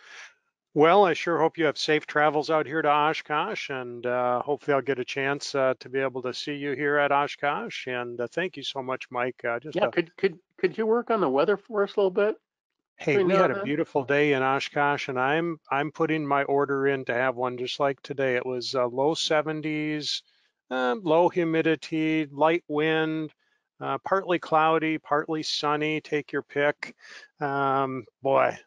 Well, I sure hope you have safe travels out here to Oshkosh, and uh, hopefully I'll get a chance uh, to be able to see you here at Oshkosh. And uh, thank you so much, Mike. Uh, just Yeah, a, could could could you work on the weather for us a little bit? Hey, we had a beautiful day in Oshkosh, and I'm I'm putting my order in to have one just like today. It was uh, low 70s, um, low humidity, light wind, uh, partly cloudy, partly sunny. Take your pick. Um, boy,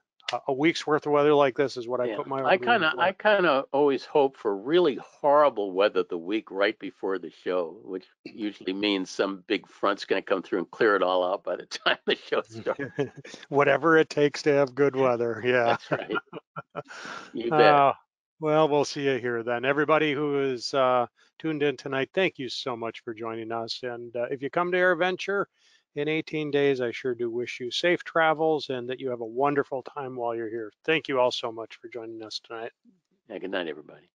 a, week's worth of weather like this is what I put my I kind of. I kind of always hope for really horrible weather the week right before the show, which usually means some big front's going to come through and clear it all out by the time the show starts. Whatever it takes to have good weather. Yeah. That's right. You bet. Uh, well, we'll see you here then. Everybody who is uh, tuned in tonight, thank you so much for joining us. And uh, if you come to AirVenture in 18 days, I sure do wish you safe travels and that you have a wonderful time while you're here. Thank you all so much for joining us tonight. Yeah, good night, everybody.